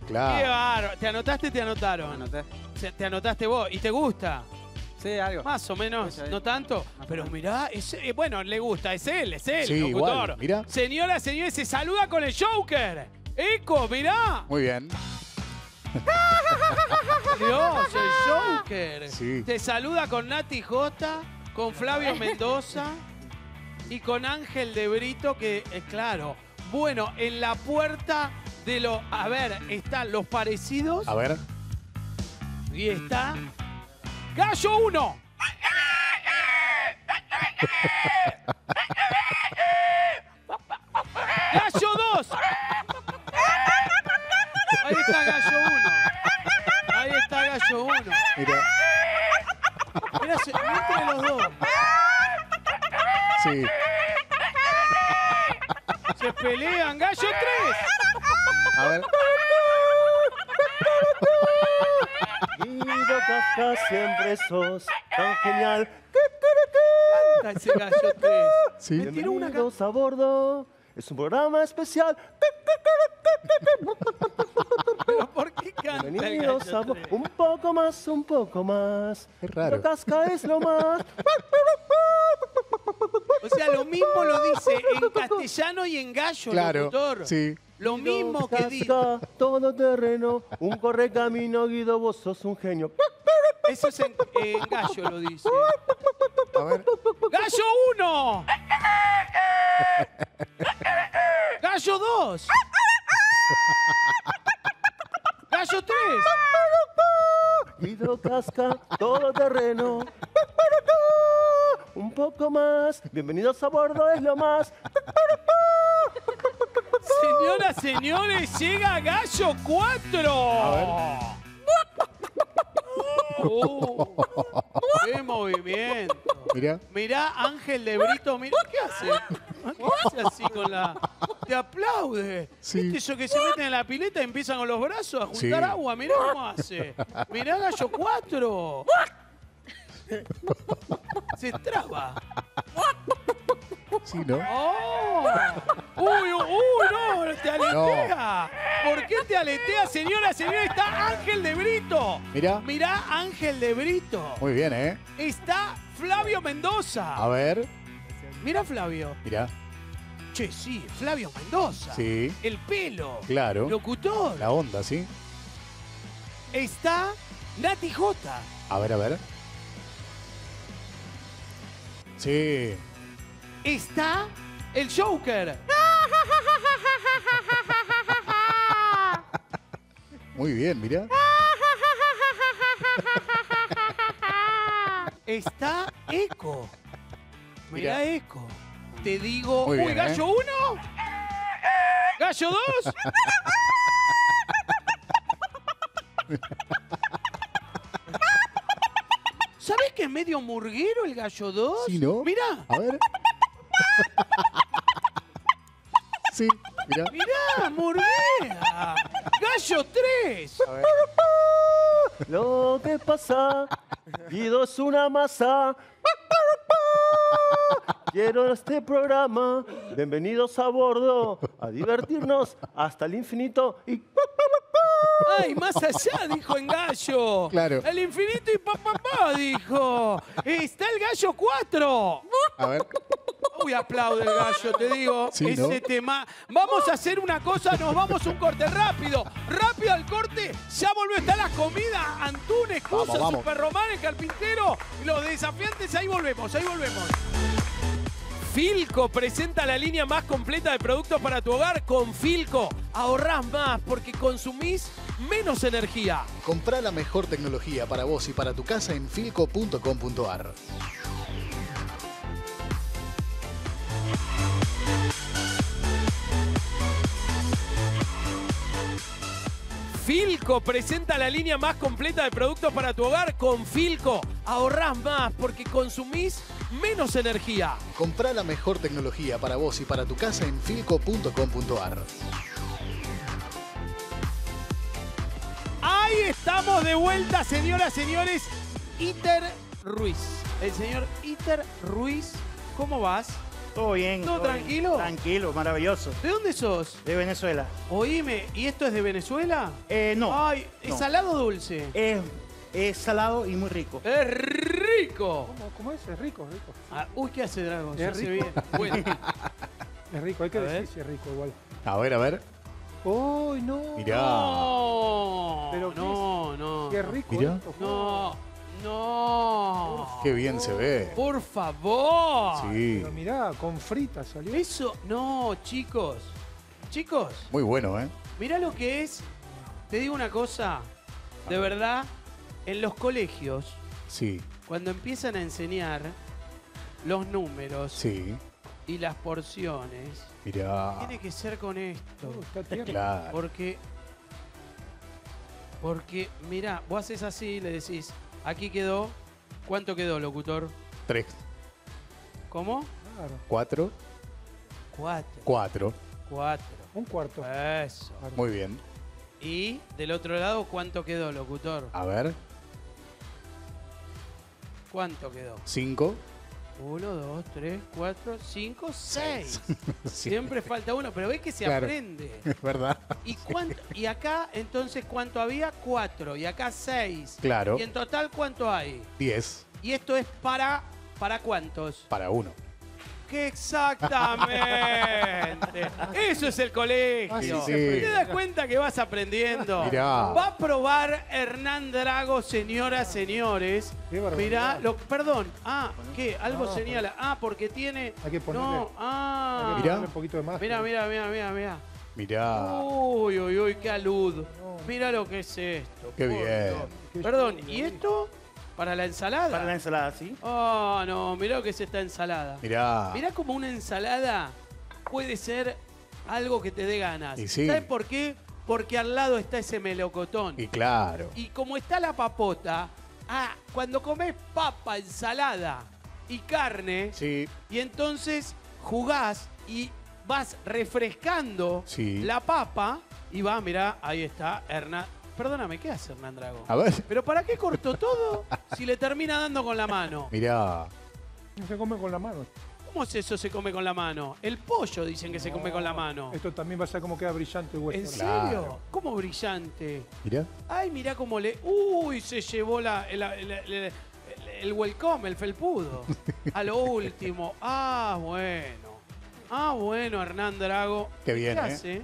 Qué Claro. bárbaro. ¿Te anotaste? Te anotaron. Anoté. Se- Te anotaste vos. ¿Y te gusta? Sí, algo. Más o menos, no tanto. Más Pero mirá, es- eh, bueno, le gusta, es él, es él, Sí, el locutor. igual, mirá. Señoras, señores, se saluda con el Joker. Eco, mirá. Muy bien. Dios, el Joker. Sí. Te saluda con Nati J, con Flavio Mendoza y con Ángel de Brito, que es claro. Bueno, en la puerta de los. A ver, están los parecidos A ver. y está. Gallo 1. Gallo 2. Ahí está Gallo 1. Ahí está Gallo 1. Mira. Mirá, se- entre los dos. Sí. Se pelean. Gallo 3. A ver. Guido Casca, siempre sos tan genial. Canta ese Gallo 3. Sí. Me tiró una ca- Bienvenidos a bordo. Es un programa especial. Pero ¿por qué canta el Bienvenidos Gallo a bordo. 3? Un poco más, un poco más. Es raro. Guido Casca es lo más. O sea, lo mismo lo dice en castellano y en gallo, Claro. locutor. Sí. Lo mismo que dice. Casca, todo terreno. Un correcamino, Guido, vos sos un genio. Eso es en, en gallo, lo dice. A ver. ¡Gallo 1! ¡Gallo 2! ¡Gallo 3! Guido Casca, todo terreno. Poco más. Bienvenidos a bordo, es lo más. Señoras, señores, llega Gallo 4. Uh, ¡Qué movimiento! Mira. Mirá, Ángel de Brito, mira, ¿qué hace? ¿Qué hace así con la...? Te aplaude. Sí. ¿Viste eso que se meten en la pileta y empiezan con los brazos a juntar Sí. agua? Mirá cómo hace. Mirá, Gallo 4. Se traba. Sí, ¿no? ¡Oh! ¡Uy, uy, no! ¡Te aletea! ¿Por qué te aletea, señora? Señora, está Ángel de Brito. Mira. Mirá, Ángel de Brito. Muy bien, ¿eh? Está Flavio Mendoza. A ver. Mira, Flavio. Mira. Che, sí, Flavio Mendoza. Sí. El pelo. Claro. Locutor. La onda, ¿sí? Está Nati J. A ver, a ver. Sí. Está el Joker. Muy bien, mira. Está Eco. Mirá Mirá. Eco. Te digo. Muy Uy, bien, gallo 1. Gallo 2. ¿Sabés que es medio murguero el gallo 2? Sí, ¿no? Mirá. A ver. Sí, mira. Mirá, murguera. Gallo 3. A ver. Lo que pasa, Guido es una masa. Quiero este programa. Bienvenidos a bordo a divertirnos hasta el infinito y Ay, más allá, dijo en gallo. Claro. El infinito y papá, dijo. Está el gallo 4. A ver. Uy, aplaude el gallo, te digo. Sí, ese ¿no? tema. Vamos a hacer una cosa, nos vamos a un corte rápido. Rápido al corte. Ya volvió, está la comida. Vamos, vamos. Super Román, el carpintero. Los desafiantes, ahí volvemos, ahí volvemos. Filco presenta la línea más completa de productos para tu hogar. Con Filco ahorrás más porque consumís menos energía. Comprá la mejor tecnología para vos y para tu casa en filco.com.ar. Filco presenta la línea más completa de productos para tu hogar. Con Filco ahorrás más porque consumís menos energía. Comprá la mejor tecnología para vos y para tu casa en filco.com.ar. Ahí estamos de vuelta, señoras, señores. Iter Ruiz. El señor Iter Ruiz. ¿Cómo vas? Todo bien. ¿Todo tranquilo? Tranquilo, maravilloso. ¿De dónde sos? De Venezuela. Oíme, ¿y esto es de Venezuela? Eh, no. Ay, ¿es no. salado o dulce? Es, es salado y muy rico. Es rico. ¿Cómo, cómo es? Es rico, rico. Ah, uy, ¿qué hace Drago? Es Se hace rico. bien. Bueno. Es rico, hay que A ver. decir si es rico igual. A ver, a ver. ¡Uy, no! Mirá. No, Pero ¿qué no, no. Qué rico Mirá. esto. No, no. Qué bien se ve. Por favor. Sí. Pero mirá, con frita salió. Eso, no, chicos. Chicos, Muy bueno, ¿eh? mirá lo que es. Te digo una cosa. De verdad, en los colegios, Sí, cuando empiezan a enseñar los números sí. y las porciones, Mirá. tiene que ser con esto. Uh, está. Claro. Porque, porque, mira, vos haces así y le decís, aquí quedó. ¿Cuánto quedó, locutor? Tres, ¿Cómo? Claro. cuatro, Cuatro. cuatro. Cuatro. Un cuarto. Eso. Muy bien. Y del otro lado, ¿cuánto quedó, locutor? A ver. ¿Cuánto quedó? Cinco. Uno, dos, tres, cuatro, cinco, seis. Sí. Siempre falta uno, pero ves que se Claro. aprende. Es verdad. ¿Y, cuánto, y acá, entonces, ¿cuánto había? Cuatro. Y acá seis. Claro. ¿Y en total cuánto hay? Diez ¿Y esto es para, para cuántos? para uno. Que exactamente. Eso es el colegio. Se ¿Te das cuenta que vas aprendiendo? Mirá. Va a probar Hernán Drago, señoras, señores. Qué barbaridad. Mirá, lo, perdón. Ah, ¿qué? Algo No, señala. Ah, porque tiene. Hay que ponerle- No, Hay ah. que Mirá. ponerle un poquito de más. Mira, mira, mira, mira, mira. Mirá. Uy, uy, uy, qué alud. Mira lo que es esto. Qué bien. Dios. Perdón, ¿y esto? ¿Para la ensalada? Para la ensalada, ¿sí? Oh, no, mirá lo que es esta ensalada. Mirá. Mirá como una ensalada puede ser algo que te dé ganas. Y sí. ¿Sabes por qué? Porque al lado está ese melocotón. Y claro. Y como está la papota, ah, cuando comes papa, ensalada y carne, Sí. y entonces jugás y vas refrescando Sí. la papa, y va, mirá, ahí está Hernán. Perdóname, ¿qué hace Hernán Drago? A ver. ¿Pero para qué cortó todo si le termina dando con la mano? Mirá. No se come con la mano. ¿Cómo es eso se come con la mano? El pollo dicen que se come con la mano. Esto también va a ser como queda brillante el hueso. ¿En Claro. serio? ¿Cómo brillante? Mirá. Ay, mirá cómo le... Uy, se llevó la, el welcome, el felpudo. A lo último. Ah, bueno. Ah, bueno, Hernán Drago. Qué bien, ¿Qué ¿eh? hace?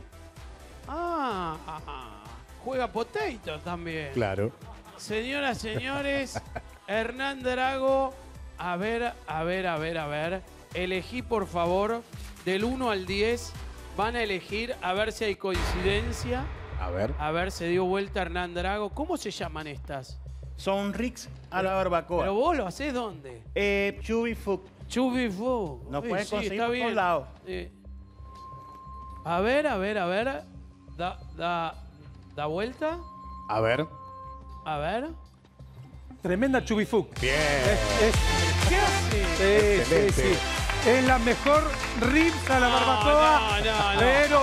Ah, ah, ah. Juega potato también. Claro. Señoras, señores, Hernán Drago, a ver, a ver, a ver, a ver. Elegí, por favor, del 1 al 10. Van a elegir a ver si hay coincidencia. A ver. A ver, se dio vuelta Hernán Drago. ¿Cómo se llaman estas? Son Ricks a la barbacoa. ¿Pero vos lo hacés dónde? Eh. Chubby Food. Nos pueden sí, conseguir está por bien. todos lados. Sí. A ver, a ver, a ver. Da, da, da vuelta. A ver. A ver. Tremenda chubifuk. Bien. Es, es- ¿Qué hace? sí, sí, Excelente. sí. Es la mejor ribs a la No, barbacoa. no, no, no. Pero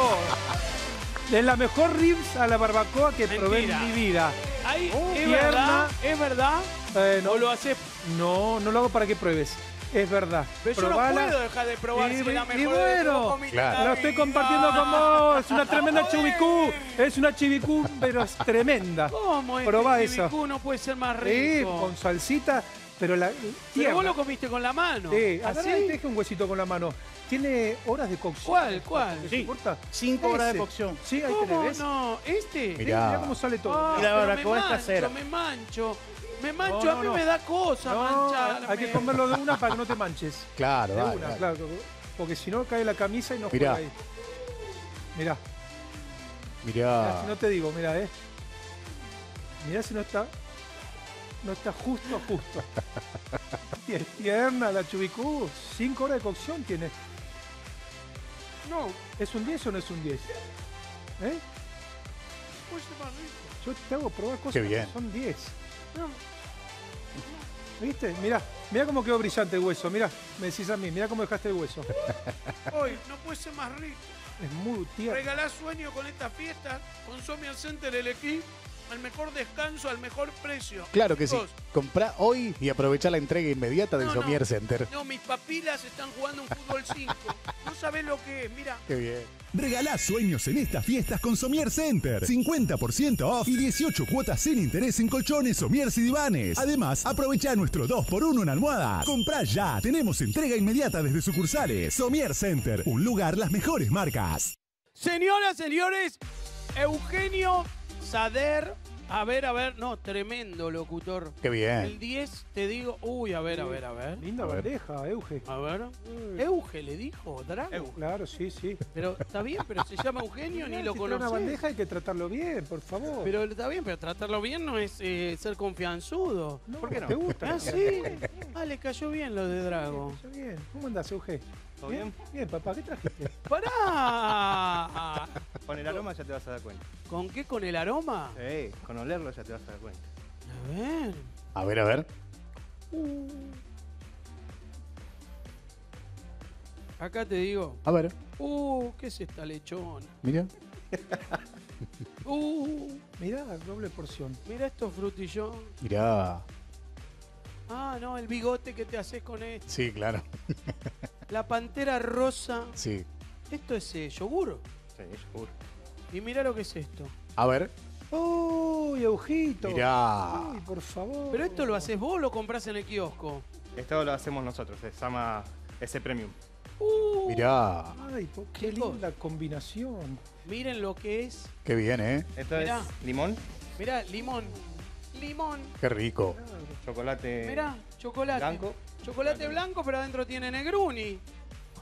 es la mejor ribs a la barbacoa que probé Mentira. en mi vida. Ahí, Oh, ¿Es pierna. verdad? ¿Es verdad? Eh, no, ¿O lo haces? no, no lo hago para que pruebes. Es verdad. Pero yo no puedo dejar de probar Y, si es la y mejor todo bueno, Claro. lo estoy compartiendo con vos. Es una tremenda chubicú. Es una chibicú, pero es tremenda. ¿Cómo este Probá esa. chibicú no puede ser más Sí, rico? con salsita, pero la Pero tierna. vos lo comiste con la mano. Sí, ¿Así? y te deje un huesito con la mano. Tiene horas de cocción. ¿Cuál, cuál? ¿Te Sí. soporta? Cinco horas de cocción. Sí, ahí tenés, ¿Cómo no? ¿Este? Sí, Mirá. mirá cómo sale todo. Ah, Y pero barbacoa me es mancho, casera. Me mancho. Me mancho, No, a mí no. me da cosa No, mancharme. hay que comerlo de una para que no te manches. Claro, De dale, una, dale. claro. Porque si no cae la camisa y no Mirá. juega ahí. Mirá, mirá, Mirá. si no te digo, mirá, eh. Mirá si no está. No está justo a justo. Y es tierna la chubicú. Cinco horas de cocción tiene. No, ¿Es un 10 o no es un 10? ¿Eh? Yo te hago probar cosas Qué que bien. son 10. No. ¿Viste? Mirá, mirá cómo quedó brillante el hueso. Mirá, me decís a mí, mirá cómo dejaste el hueso. Hoy no puede ser más rico. Es muy tierno. Regalás sueño con esta fiesta. Con Somier Center elegí el mejor descanso al mejor precio. Claro que sí. Comprá hoy y aprovechá la entrega inmediata del No, no. Somier Center. No, mis papilas están jugando un fútbol 5. No sabés lo que es, mira. Qué bien. Regalá sueños en estas fiestas con Somier Center. 50% off y 18 cuotas sin interés en colchones, somieres y divanes. Además, aprovecha nuestro 2x1 en almohadas. Comprá ya. Tenemos entrega inmediata desde sucursales. Somier Center. Un lugar las mejores marcas. Señoras, señores, Eugenio Sader. A ver, a ver, no, tremendo locutor. Qué bien. El 10, te digo, uy, a ver, a ver, a ver. Linda A ver. bandeja, Euge. A ver. Euge le dijo, Drago. Claro, sí, sí. Pero está bien, pero se llama Eugenio, ni lo Si trae una bandeja hay que tratarlo bien, por favor. Pero está bien, pero tratarlo bien no es eh, ser confianzudo. No, ¿Por qué no? ¿Te gusta? Ah, sí. Ah, le cayó bien lo de Drago. Bien. ¿Cómo andás, Euge? ¿Todo bien? Bien, papá, ¿qué trajiste? ¡Pará! Con el aroma ya te vas a dar cuenta. ¿Con qué? ¿Con el aroma? Sí, con olerlo ya te vas a dar cuenta. A ver. A ver, a ver. Acá te digo. A ver. Uh, ¿qué es esta lechona? Mira. Uh, Mirá, doble porción. mira estos frutillón. Mirá. Ah, no, el bigote que te haces con esto. Sí, claro. La pantera rosa. Sí. Esto es eh, yogur. Sí, seguro. Y mira lo que es esto. A ver. ¡Uy, Eugito! Mirá. Uy, por favor. Pero esto lo haces vos o lo compras en el kiosco. Esto lo hacemos nosotros, se llama ese premium. Uh, Mirá. Ay, po- qué Chicos. linda combinación. Miren lo que es. Qué bien, ¿eh? Esto Mirá. es limón, Mirá, limón. Limón. Qué rico. chocolate Mirá, chocolate. blanco. Chocolate blanco, pero adentro tiene Negruni.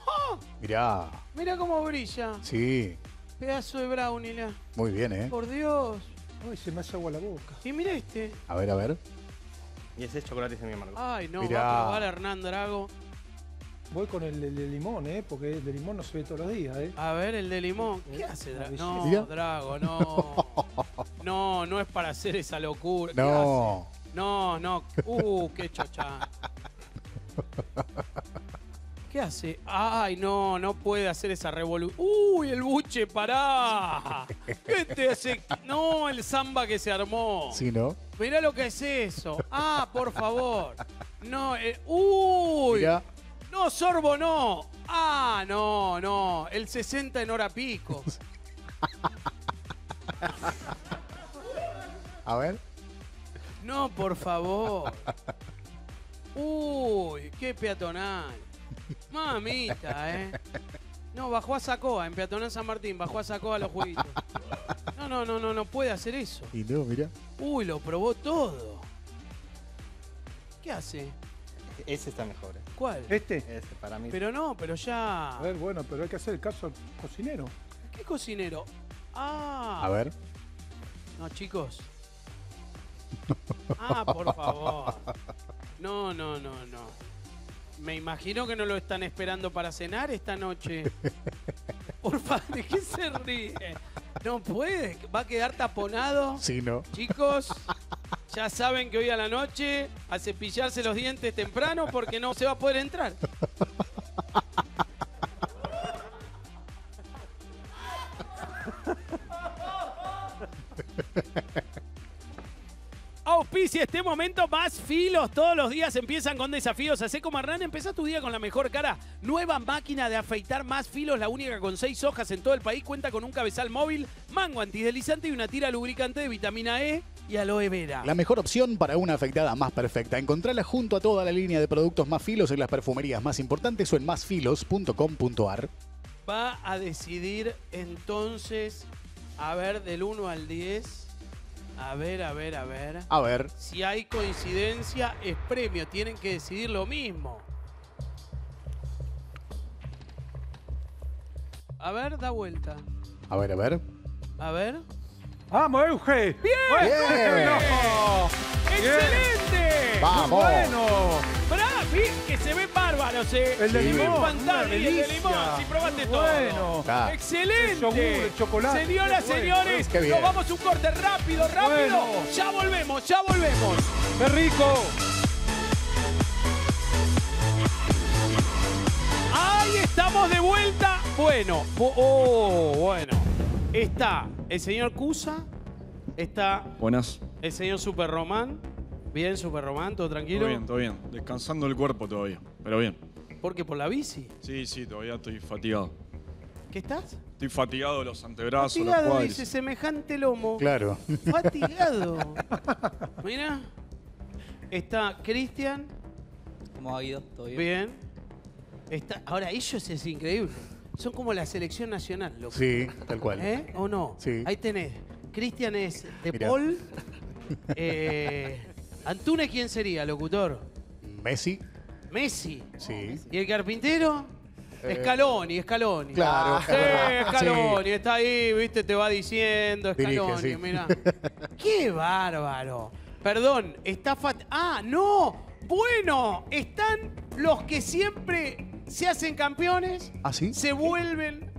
¡Ah! Mirá. Mirá cómo brilla. Sí. Pedazo de brownie, la. Muy bien, ¿eh? Por Dios. Ay, se me hace agua la boca. Y mira este. A ver, a ver. Y ese es chocolate semi amargo. Ay, no, Mirá. va a probar Hernán Drago. Voy con el, el de limón, ¿eh? Porque el de limón no se ve todos los días, ¿eh? A ver, el de limón. ¿Qué Eh, hace Drago? No. Drago, no. No, no es para hacer esa locura. ¿Qué No. hace? No, no. Uh, qué chocha. ¿Qué hace? Ay, no, no puede hacer esa revolución. Uy, el buche, pará. ¿Qué te hace? No, el samba que se armó. Sí, ¿no? Mirá lo que es eso. Ah, por favor. No, eh, uy. Mirá. No, sorbo no. Ah, no, no. El 60 en hora pico. A ver. No, por favor. Uy, qué peatonal. Mamita, ¿eh? No, bajó a Sacoa, en Peatonal San Martín, bajó a Sacoa a los jueguitos. No, no, no, no, no puede hacer eso. Y no, mira. Uy, lo probó todo. ¿Qué hace? Ese está mejor. eh. ¿Cuál? ¿Este? Ese para mí. Pero no, pero ya. A ver, bueno, pero hay que hacer el caso al cocinero. ¿Qué cocinero? Ah. A ver. No, chicos. Ah, por favor. No, no, no, no. Me imagino que no lo están esperando para cenar esta noche. Por favor, ¿de qué se ríe? No puede, va a quedar taponado. Sí, ¿no? Chicos, ya saben que hoy a la noche a cepillarse los dientes temprano porque no se va a poder entrar. Auspicia este momento más filos. Todos los días empiezan con desafíos. Hacé como Hernán, empezá tu día con la mejor cara. Nueva máquina de afeitar más filos, la única con seis hojas en todo el país. Cuenta con un cabezal móvil, mango antideslizante y una tira lubricante de vitamina E y aloe vera. La mejor opción para una afeitada más perfecta. Encontrala junto a toda la línea de productos más filos en las perfumerías más importantes o en másfilos.com.ar. Va a decidir entonces, a ver, del 1 al 10. A ver, a ver, a ver. A ver. Si hay coincidencia, es premio. Tienen que decidir lo mismo. A ver, da vuelta. A ver, a ver. A ver. ¡Vamos, Euge! ¡Bien! Bien. ¡Excelente! Vamos. Muy bueno! Que se ve bárbaro, ¿eh? El de Sí. limón, Fantástico, el de limón, si probaste todo. Bueno. ¡Excelente! El yogur, el chocolate, Señoras, bueno. señores, Qué bien. nos vamos a un corte rápido, rápido. Bueno. Ya volvemos, ya volvemos. ¡Qué rico! Ahí estamos de vuelta. Bueno, bu- oh, bueno. Está el señor Cusa, está Buenas. el señor Super Román. Bien, Super Román, todo tranquilo. Todo bien, todo bien. Descansando el cuerpo todavía, pero bien. ¿Por qué? ¿Por la bici? Sí, sí, todavía estoy fatigado. ¿Qué estás? Estoy fatigado de los antebrazos, los Fatigado, cuádriceps. dice semejante lomo. Claro. Fatigado. Mira. Está Cristian. ¿Cómo ha ido? ¿Todo bien? Bien. Está, ahora, ellos es increíble. Son como la selección nacional, loco. Sí, tal cual. ¿Eh? ¿O no? Sí. Ahí tenés. Cristian es de Mirá. Paul. Eh, Antunes, ¿quién sería, locutor? Messi. Messi. Sí. ¿Y el carpintero? Eh, Scaloni, Scaloni. Claro, Sí, es verdad. Scaloni, está ahí, viste, te va diciendo, Dirige, Scaloni, sí. mirá. ¡Qué bárbaro! Perdón, está fat... ¡Ah, no! Bueno, están los que siempre se hacen campeones, ¿Ah, sí? se vuelven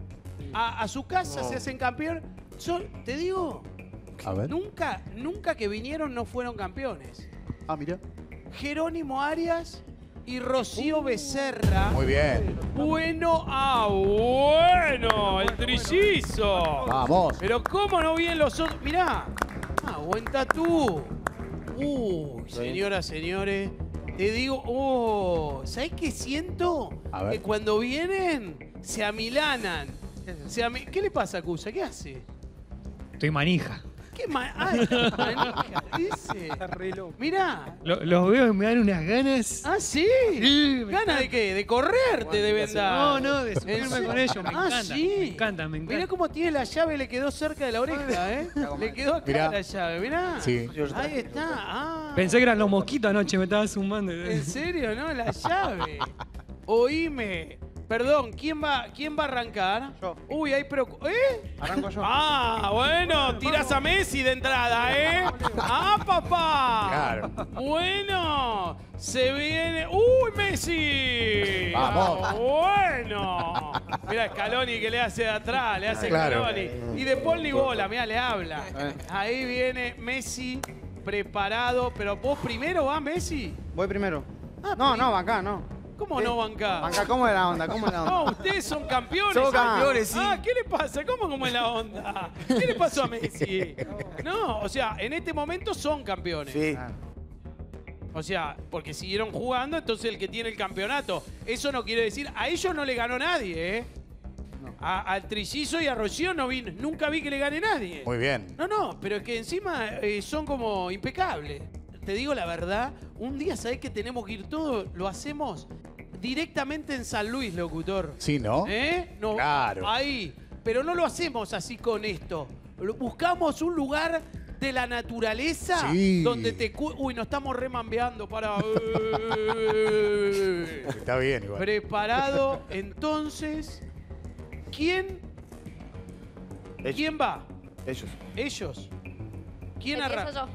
a, a su casa, No. se hacen campeón. Son, te digo, A ver. nunca, nunca que vinieron no fueron campeones. Ah, mira. Jerónimo Arias y Rocío Becerra. Muy bien. Bueno, ah, bueno, el trillizo. Vamos. Pero cómo no vienen los otros. Mirá. Ah, buen tatú. Uy, señoras, señores. Te digo, oh, ¿sabes qué siento? A ver. Que cuando vienen, se amilanan. Se ami- ¿Qué le pasa a Cusa? ¿Qué hace? Estoy manija. ¿Qué ma ah, está manija, dice. Mirá. Lo- los veo y me dan unas ganas. Ah, sí. Sí, me ¿Ganas de qué? ¿De correrte deben dar? No, no, de ¿En subirme con ellos. Me ah, encanta. sí. Me encanta, me encanta. Mirá cómo tiene la llave, le quedó cerca de la oreja, ¿eh? Le quedó acá Mirá. la llave, mirá. Sí. Ahí está. Ah. Pensé que eran los mosquitos anoche, me estaba sumando. ¿En serio, no? La llave. Oíme. Perdón, ¿quién va, quién va a arrancar? Yo. Uy, hay preocu... ¿Eh? Arranco yo. Ah, bueno, tirás a Messi de entrada, ¿eh? ¡Ah, papá! Claro. Bueno, se viene... ¡Uy, Messi! Vamos. Ah, Bueno. Mira, Scaloni que le hace de atrás, le hace Claro. Scaloni. Y de Paul ni bola, mira, le habla. Ahí viene Messi preparado, pero vos primero va Messi. Voy primero. Ah, No, no, banca, no. ¿Cómo no banca? Banca, ¿cómo es la onda? ¿Cómo es la onda? No, ustedes son campeones. Somos Ah. campeones, sí. Ah, ¿qué le pasa? ¿Cómo, cómo es la onda? ¿Qué le pasó a Messi? No, o sea, en este momento son campeones. Sí. O sea, porque siguieron jugando, entonces el que tiene el campeonato. Eso no quiere decir, a ellos no le ganó nadie, ¿eh? A- al Trillizo y a Rocío no vi, nunca vi que le gane nadie. Muy bien. No, no, pero es que encima eh, son como impecables. Te digo la verdad, un día sabés que tenemos que ir todo, lo hacemos directamente en San Luis, locutor. Sí, ¿no? ¿Eh? No, Claro. Ahí. Pero no lo hacemos así con esto. Buscamos un lugar de la naturaleza Sí. donde te... cu- Uy, nos estamos remambeando para... Está bien igual. Preparado, entonces... ¿Quién? ¿Quién va? Ellos. ¿Ellos? ¿Quién arranca?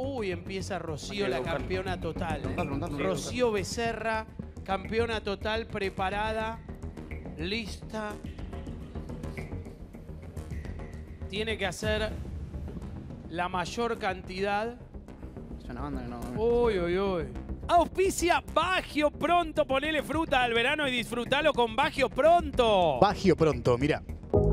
Uy, empieza Rocío, la campeona total. Preguntá. Rocío Becerra, campeona total, preparada, lista. Tiene que hacer la mayor cantidad. Es una banda que no. Uy, uy, uy. Auspicia Bagio Pronto. Ponele fruta al verano y disfrutalo con Bagio Pronto. Bagio pronto, mira.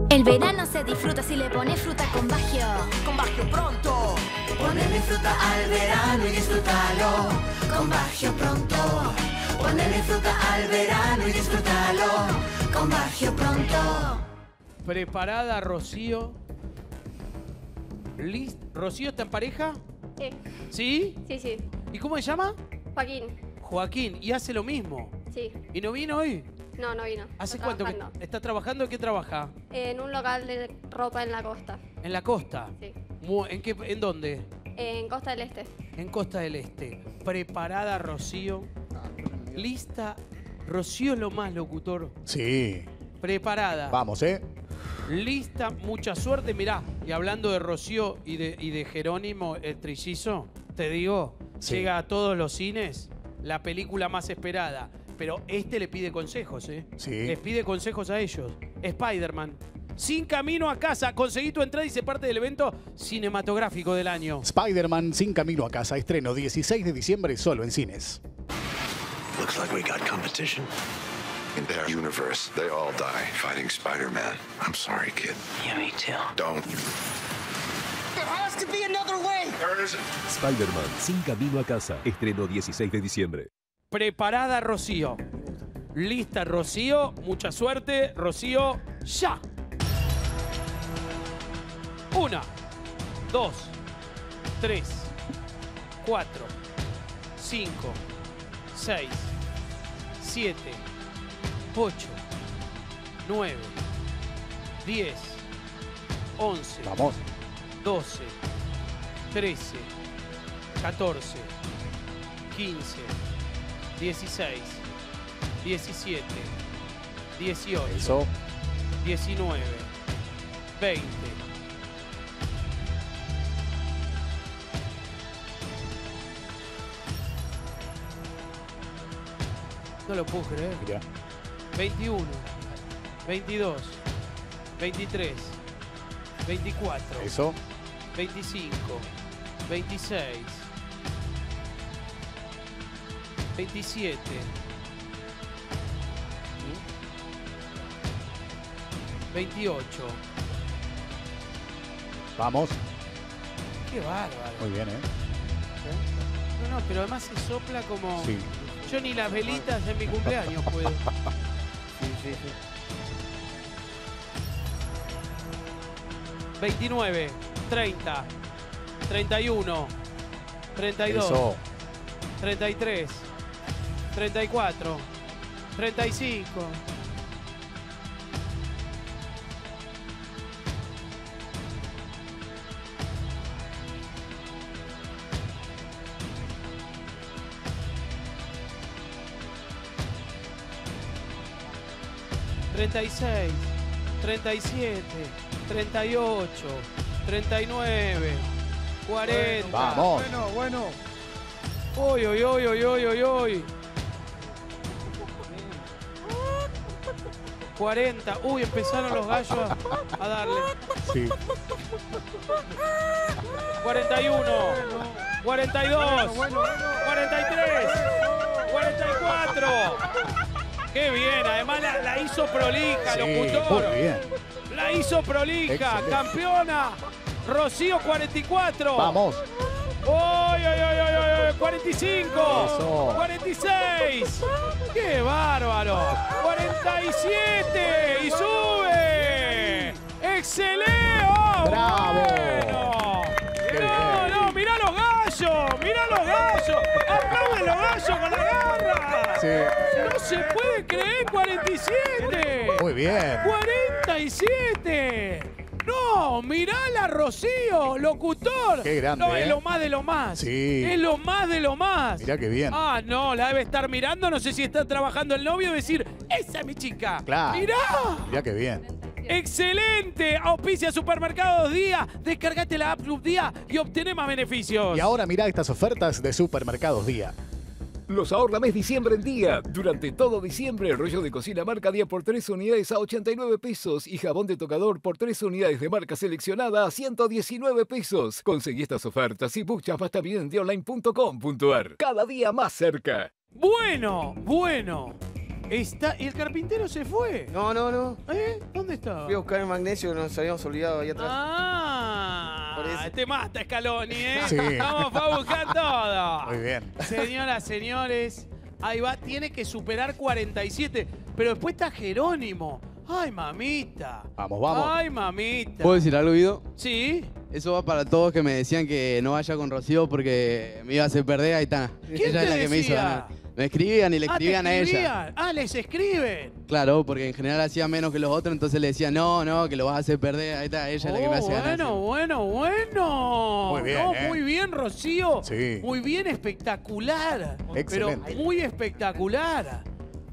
El verano se disfruta si le pones fruta con Bagio. Con Bagio pronto. Ponele fruta al verano y disfrútalo. Con Bagio pronto. Ponele fruta al verano y disfrútalo. Con Bagio pronto. Preparada, Rocío. List. ¿Rocío está en pareja? Sí. ¿Sí? Sí, sí. ¿Y cómo se llama? Joaquín. Joaquín. Y hace lo mismo. Sí. ¿Y no vino hoy? No, no vino. ¿Hace cuánto que trabajando. está trabajando? ¿En qué trabaja? En un local de ropa en la costa. ¿En la costa? Sí. Mu- ¿En, qué, ¿En dónde? En Costa del Este. En Costa del Este. Preparada, Rocío. Lista. Rocío es lo más locutor. Sí. Preparada. Vamos, ¿eh? Lista, mucha suerte. Mirá, y hablando de Rocío y de, y de Jerónimo, el trillizo, te digo, Sí. llega a todos los cines la película más esperada. Pero este le pide consejos, ¿eh? Sí. Les pide consejos a ellos. Spider-Man. Sin camino a casa, conseguí tu entrada y se parte del evento cinematográfico del año. Spider-Man sin camino a casa. Estreno 16 de diciembre solo en cines. Looks like we got competition. In their universe, they all die fighting Spider-Man. I'm sorry, kid. Yeah, me too. Don't. There has to be another way. There isn't. Spider-Man sin camino a casa. Estreno 16 de diciembre. Preparada, Rocío. Lista, Rocío. Mucha suerte, Rocío. Ya. Una, dos, tres, cuatro, cinco, seis, siete, ocho, nueve, diez, once, Vamos. doce, trece, catorce, quince, dieciséis, diecisiete, dieciocho, Eso. 19, 20. No lo puedo creer. Mirá. 21, 22, 23, 24, Eso. 25, 26, 27, 28. Vamos. Qué bárbaro. Muy bien, ¿eh? No, no, pero además se sopla como. Sí. Yo ni las velitas en mi cumpleaños puedo. Sí, sí, sí. 29, 30, 31, 32, Eso. 33, 34, 35. Treinta y seis, treinta y siete, treinta y ocho, treinta y nueve, cuarenta. Vamos. Bueno, bueno. Uy, uy, uy, uy, uy, uy, 40. Uy, empezaron los gallos a, darle. Sí. 41. 42. 43. 44. Qué bien, además la, la hizo prolija, Sí, locutor. muy bien. La hizo prolija, Excelente. campeona. Rocío 44. Vamos. ¡Uy, uy, uy, uy, uy, uy! 45. Eso. 46. ¡Qué bárbaro! 47. Y sube. ¡Excelente! ¡Oh, ¡Bravo! bueno! No, no, mirá los gallos. Mirá los gallos. Aplauden los gallos con la garra. Sí. No se puede creer 47. Muy bien. 47. No, mirala, Rocío, locutor. Qué grande, No, es ¿eh? lo más de lo más. Sí. Es lo más de lo más. Mirá qué bien. Ah, no, la debe estar mirando. No sé si está trabajando el novio y decir, esa es mi chica. Claro. Mirá. Mirá qué bien. Excelente. Auspicia Supermercados Día. Descargate la app Club Día y obtené más beneficios. Y ahora mirá estas ofertas de Supermercados Día. Los ahorra mes diciembre en día. Durante todo diciembre, rollo de cocina marca día por 3 unidades a 89 pesos y jabón de tocador por 3 unidades de marca seleccionada a 119 pesos. Conseguí estas ofertas y muchas más también en dionline.com.ar. Cada día más cerca. Bueno, bueno. Está, ¿Y el carpintero se fue? No, no, no. ¿Eh? ¿Dónde estaba? Fui a buscar el magnesio que nos habíamos olvidado ahí atrás. Ah, te mata Scaloni, ¿eh? Sí. Vamos a buscar todo. Muy bien. Señoras, señores, ahí va, tiene que superar 47, pero después está Jerónimo. Ay, mamita. Vamos, vamos. Ay, mamita. ¿Puedo decir algo, Guido? Sí. Eso va para todos que me decían que no vaya con Rocío porque me iba a hacer perder. Ahí está. ¿Quién ella te es la que me hizo decía? ganar. Me escribían y le Ah, ¿te escribían a ella. Ah, les escriben. Claro, porque en general hacía menos que los otros, entonces le decían, no, no, que lo vas a hacer perder. Ahí está, ella es la que me Oh, hace ganar. bueno, bueno, bueno. Muy bien, No, ¿eh? Muy bien, Rocío. Sí. Muy bien, espectacular. Excelente. Pero muy espectacular.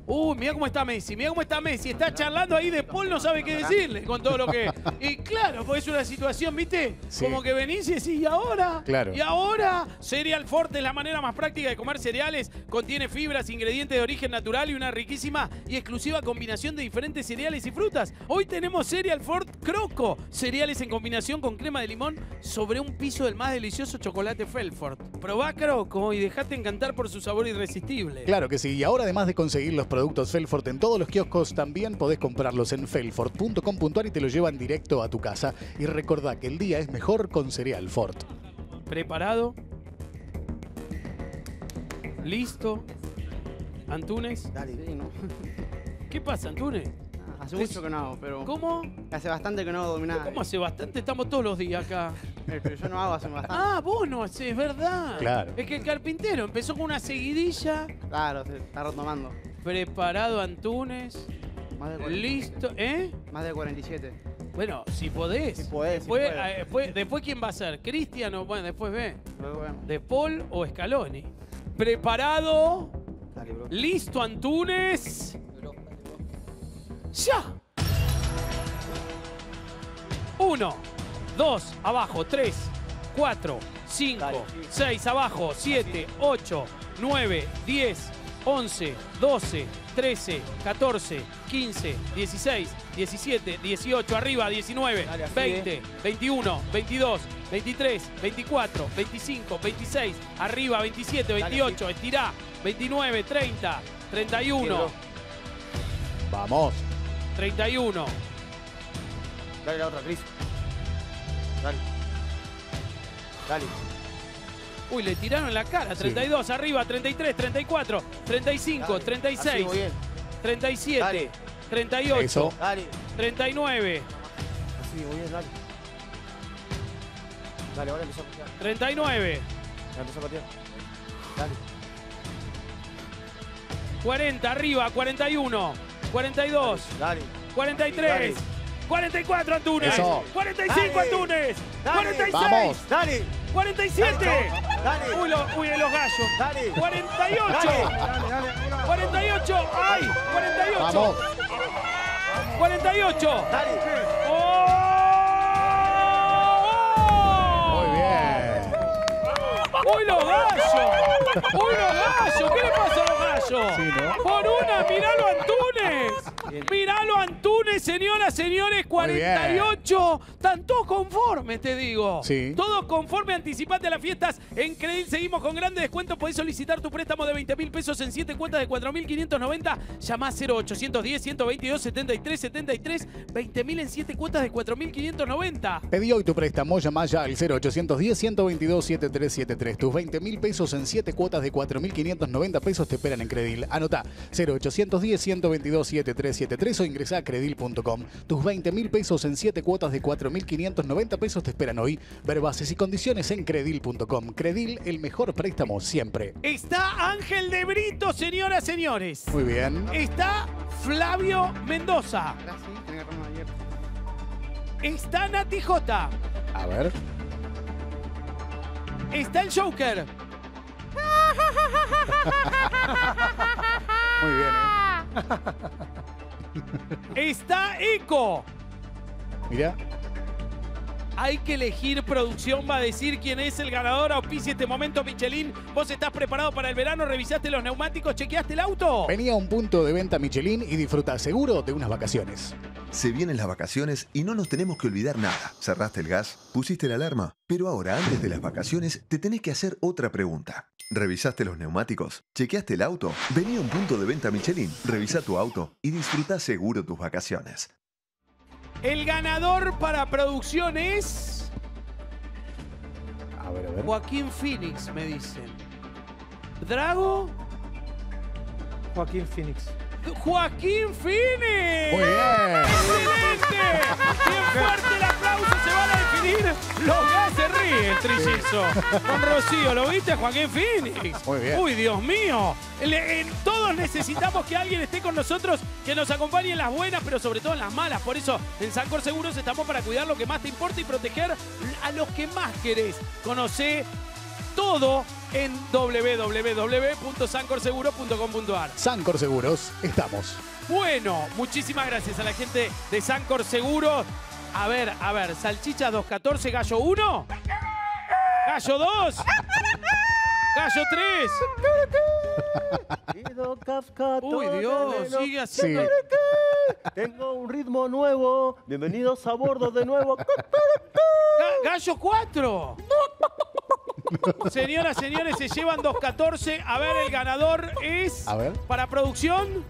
Uy, mira cómo está Messi, mira cómo está Messi. Está charlando ahí de Paul, no sabe qué decirle con todo lo que. Y claro, pues es una situación, ¿viste? Sí. Como que venís y decís, ¿y ahora? Claro. Y ahora, Cereal Forte es la manera más práctica de comer cereales. Contiene fibras, ingredientes de origen natural y una riquísima y exclusiva combinación de diferentes cereales y frutas. Hoy tenemos Cereal Fort Croco, cereales en combinación con crema de limón sobre un piso del más delicioso chocolate Felfort. Probá Croco y dejate encantar por su sabor irresistible. Claro que sí, y ahora además de conseguir los productos Felfort en todos los kioscos, también podés comprarlos en felfort.com.ar y te los llevan directo a tu casa. Y recordá que el día es mejor con cereal Fort. ¿Preparado? ¿Listo? ¿Antunes? Dale. Sí, ¿no? ¿Qué pasa, Antunes? Hace mucho que no hago, pero. ¿Cómo? Hace bastante que no hago dominar. ¿Cómo hace bastante? Estamos todos los días acá. Pero yo no hago hace bastante. Ah, vos no haces, es verdad. Claro. Es que el carpintero empezó con una seguidilla. Claro, se está retomando. Preparado Antunes. Más de 47. Listo, ¿eh? Más de 47. Bueno, si podés. Si podés, si después, puedo. eh, después, después, ¿quién va a ser? ¿Cristian o bueno, después ve? ¿De Paul o Scaloni? Preparado. Dale. Listo, Antunes. ¡Ya! Uno, dos, abajo, tres, cuatro, cinco, seis, abajo, siete, ocho, nueve, diez, once, doce, trece, catorce, quince, dieciséis, diecisiete, dieciocho, arriba, diecinueve, Dale, así, veinte, eh. veintiuno, veintidós, veintitrés, veinticuatro, veinticinco, veintiséis, arriba, veintisiete, Dale, veintiocho, estirá, veintinueve, treinta, treinta y uno, Vamos. treinta y uno. Dale la otra, Cris. Dale. Dale. Uy, le tiraron en la cara. 32, arriba, 33, 34, 35, Dale. 36, Así, muy bien. 37, Dale. 38, Eso. Dale. 39, Así, muy bien, dale. Dale, ahora empezó a patear. 39, Ya empezó a patear. Dale. 40, arriba, 41, 42, Dale. 43, Dale. 44 Antunes, Eso. 45 Dale. Antunes, Dale. 46, Vamos. Dale. 47, Dale. uy, lo- uy, los gallos, Dale. 48, Dale. Dale, dale. 48, ay, 48, Vamos. 48, Dale. ¡Oh! Muy bien. ¡Uy, los gallos! ¡Uy, los gallos! ¿Qué le pasa a los gallos? Sí, ¿no? Por una, miralo Antunes. Miralo Antunes, señoras, señores, 48. Están todos conformes, te digo. Sí. Todos conformes, anticipate a las fiestas. En Credit seguimos con grandes descuentos. Podés solicitar tu préstamo de 20 mil pesos en 7 cuotas de 4.590. Llamá 0810 122 73 73. 20 mil en 7 cuotas de 4.590. Pedí hoy tu préstamo, llama ya al 0810-122-7373. Tus 20 mil pesos en 7 cuotas de 4.590 pesos te esperan en Credil. Anota 0810-122-7373 o ingresá a credil.com. Tus 20 mil pesos en 7 cuotas de 4.590 pesos te esperan hoy. Ver bases y condiciones en credil.com. Credil, el mejor préstamo siempre. Está Ángel de Brito, señoras, señores. Muy bien. Está Flavio Mendoza. Ayer. Está Nati J. A ver. Está el Joker. Muy bien, ¿eh? Está Eco. Mirá. Hay que elegir producción, va a decir quién es el ganador. Auspicia este momento, Michelin. ¿Vos estás preparado para el verano? ¿Revisaste los neumáticos? ¿Chequeaste el auto? Vení a un punto de venta Michelin y disfruta seguro de unas vacaciones. Se vienen las vacaciones y no nos tenemos que olvidar nada. ¿Cerraste el gas? ¿Pusiste la alarma? Pero ahora, antes de las vacaciones, te tenés que hacer otra pregunta. ¿Revisaste los neumáticos? ¿Chequeaste el auto? Vení a un punto de venta Michelin, revisa tu auto y disfruta seguro tus vacaciones. El ganador para producción es. A ver, a ver. Joaquín Phoenix, me dicen. Drago. Joaquín Phoenix. Joaquín Phoenix. Muy bien. ¡Excelente! Bien fuerte el aplauso, se van a definir los que se ríe el trillizo. Con Rocío, ¿lo viste, Joaquín Phoenix? Muy bien. Uy, Dios mío. Le- en- todos necesitamos que alguien esté con nosotros, que nos acompañe en las buenas, pero sobre todo en las malas. Por eso, en Sancor Seguros estamos para cuidar lo que más te importa y proteger a los que más querés. Conoce todo en www.sancorseguro.com.ar. Sancor Seguros, estamos. Bueno, muchísimas gracias a la gente de Sancor Seguros. A ver, a ver, Salchicha 214, Gallo 1. Gallo 2. Gallo 3. Uy, Dios, sigue así. Tengo un ritmo nuevo. Bienvenidos a bordo de nuevo. Ga- Gallo 4. Señoras, señores, se llevan 2.14. A ver, el ganador es. A ver. Para producción.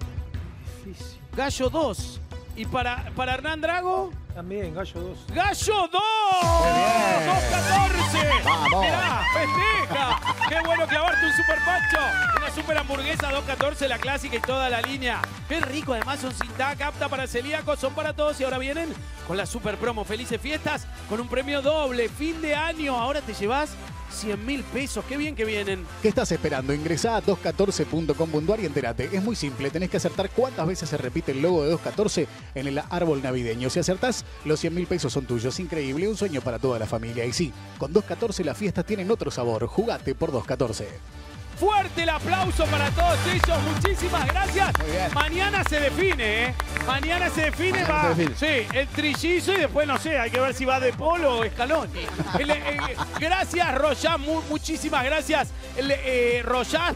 Gallo 2. Y para, para Hernán Drago. También, Gallo 2. ¡Gallo 2! ¡2.14! Vamos. Mirá, festeja. Qué bueno clavarte un super pancho. Una super hamburguesa 2.14, la clásica y toda la línea. Qué rico, además son sin TAC, apta para celíacos, son para todos. Y ahora vienen con la super promo. Felices fiestas con un premio doble. Fin de año. Ahora te llevas 100 mil pesos. Qué bien que vienen. ¿Qué estás esperando? Ingresá a 214.com.ar y entérate. Es muy simple, tenés que acertar cuántas veces se repite el logo de 214 en el árbol navideño. Si acertás, los 100 mil pesos son tuyos. Increíble, un sueño para toda la familia. Y sí, con 214 las fiestas tienen otro sabor. Jugate por 214. Fuerte el aplauso para todos ellos. Muchísimas gracias. Mañana se define, ¿eh? Mañana se define, Mañana va. se define. Sí, el trillizo y después no sé, hay que ver si va de polo o escalón. El, eh, gracias, Royaz, mu- muchísimas gracias. El, eh,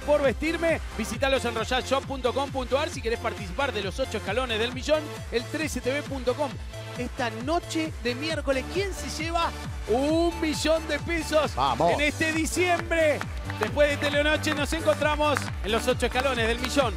por vestirme. Visítalos en royazshop.com.ar si querés participar de los ocho escalones del millón. El 13tv.com. Esta noche de miércoles, ¿quién se lleva un millón de pesos Vamos. en este diciembre? Después de Telenoche nos encontramos en los ocho escalones del millón.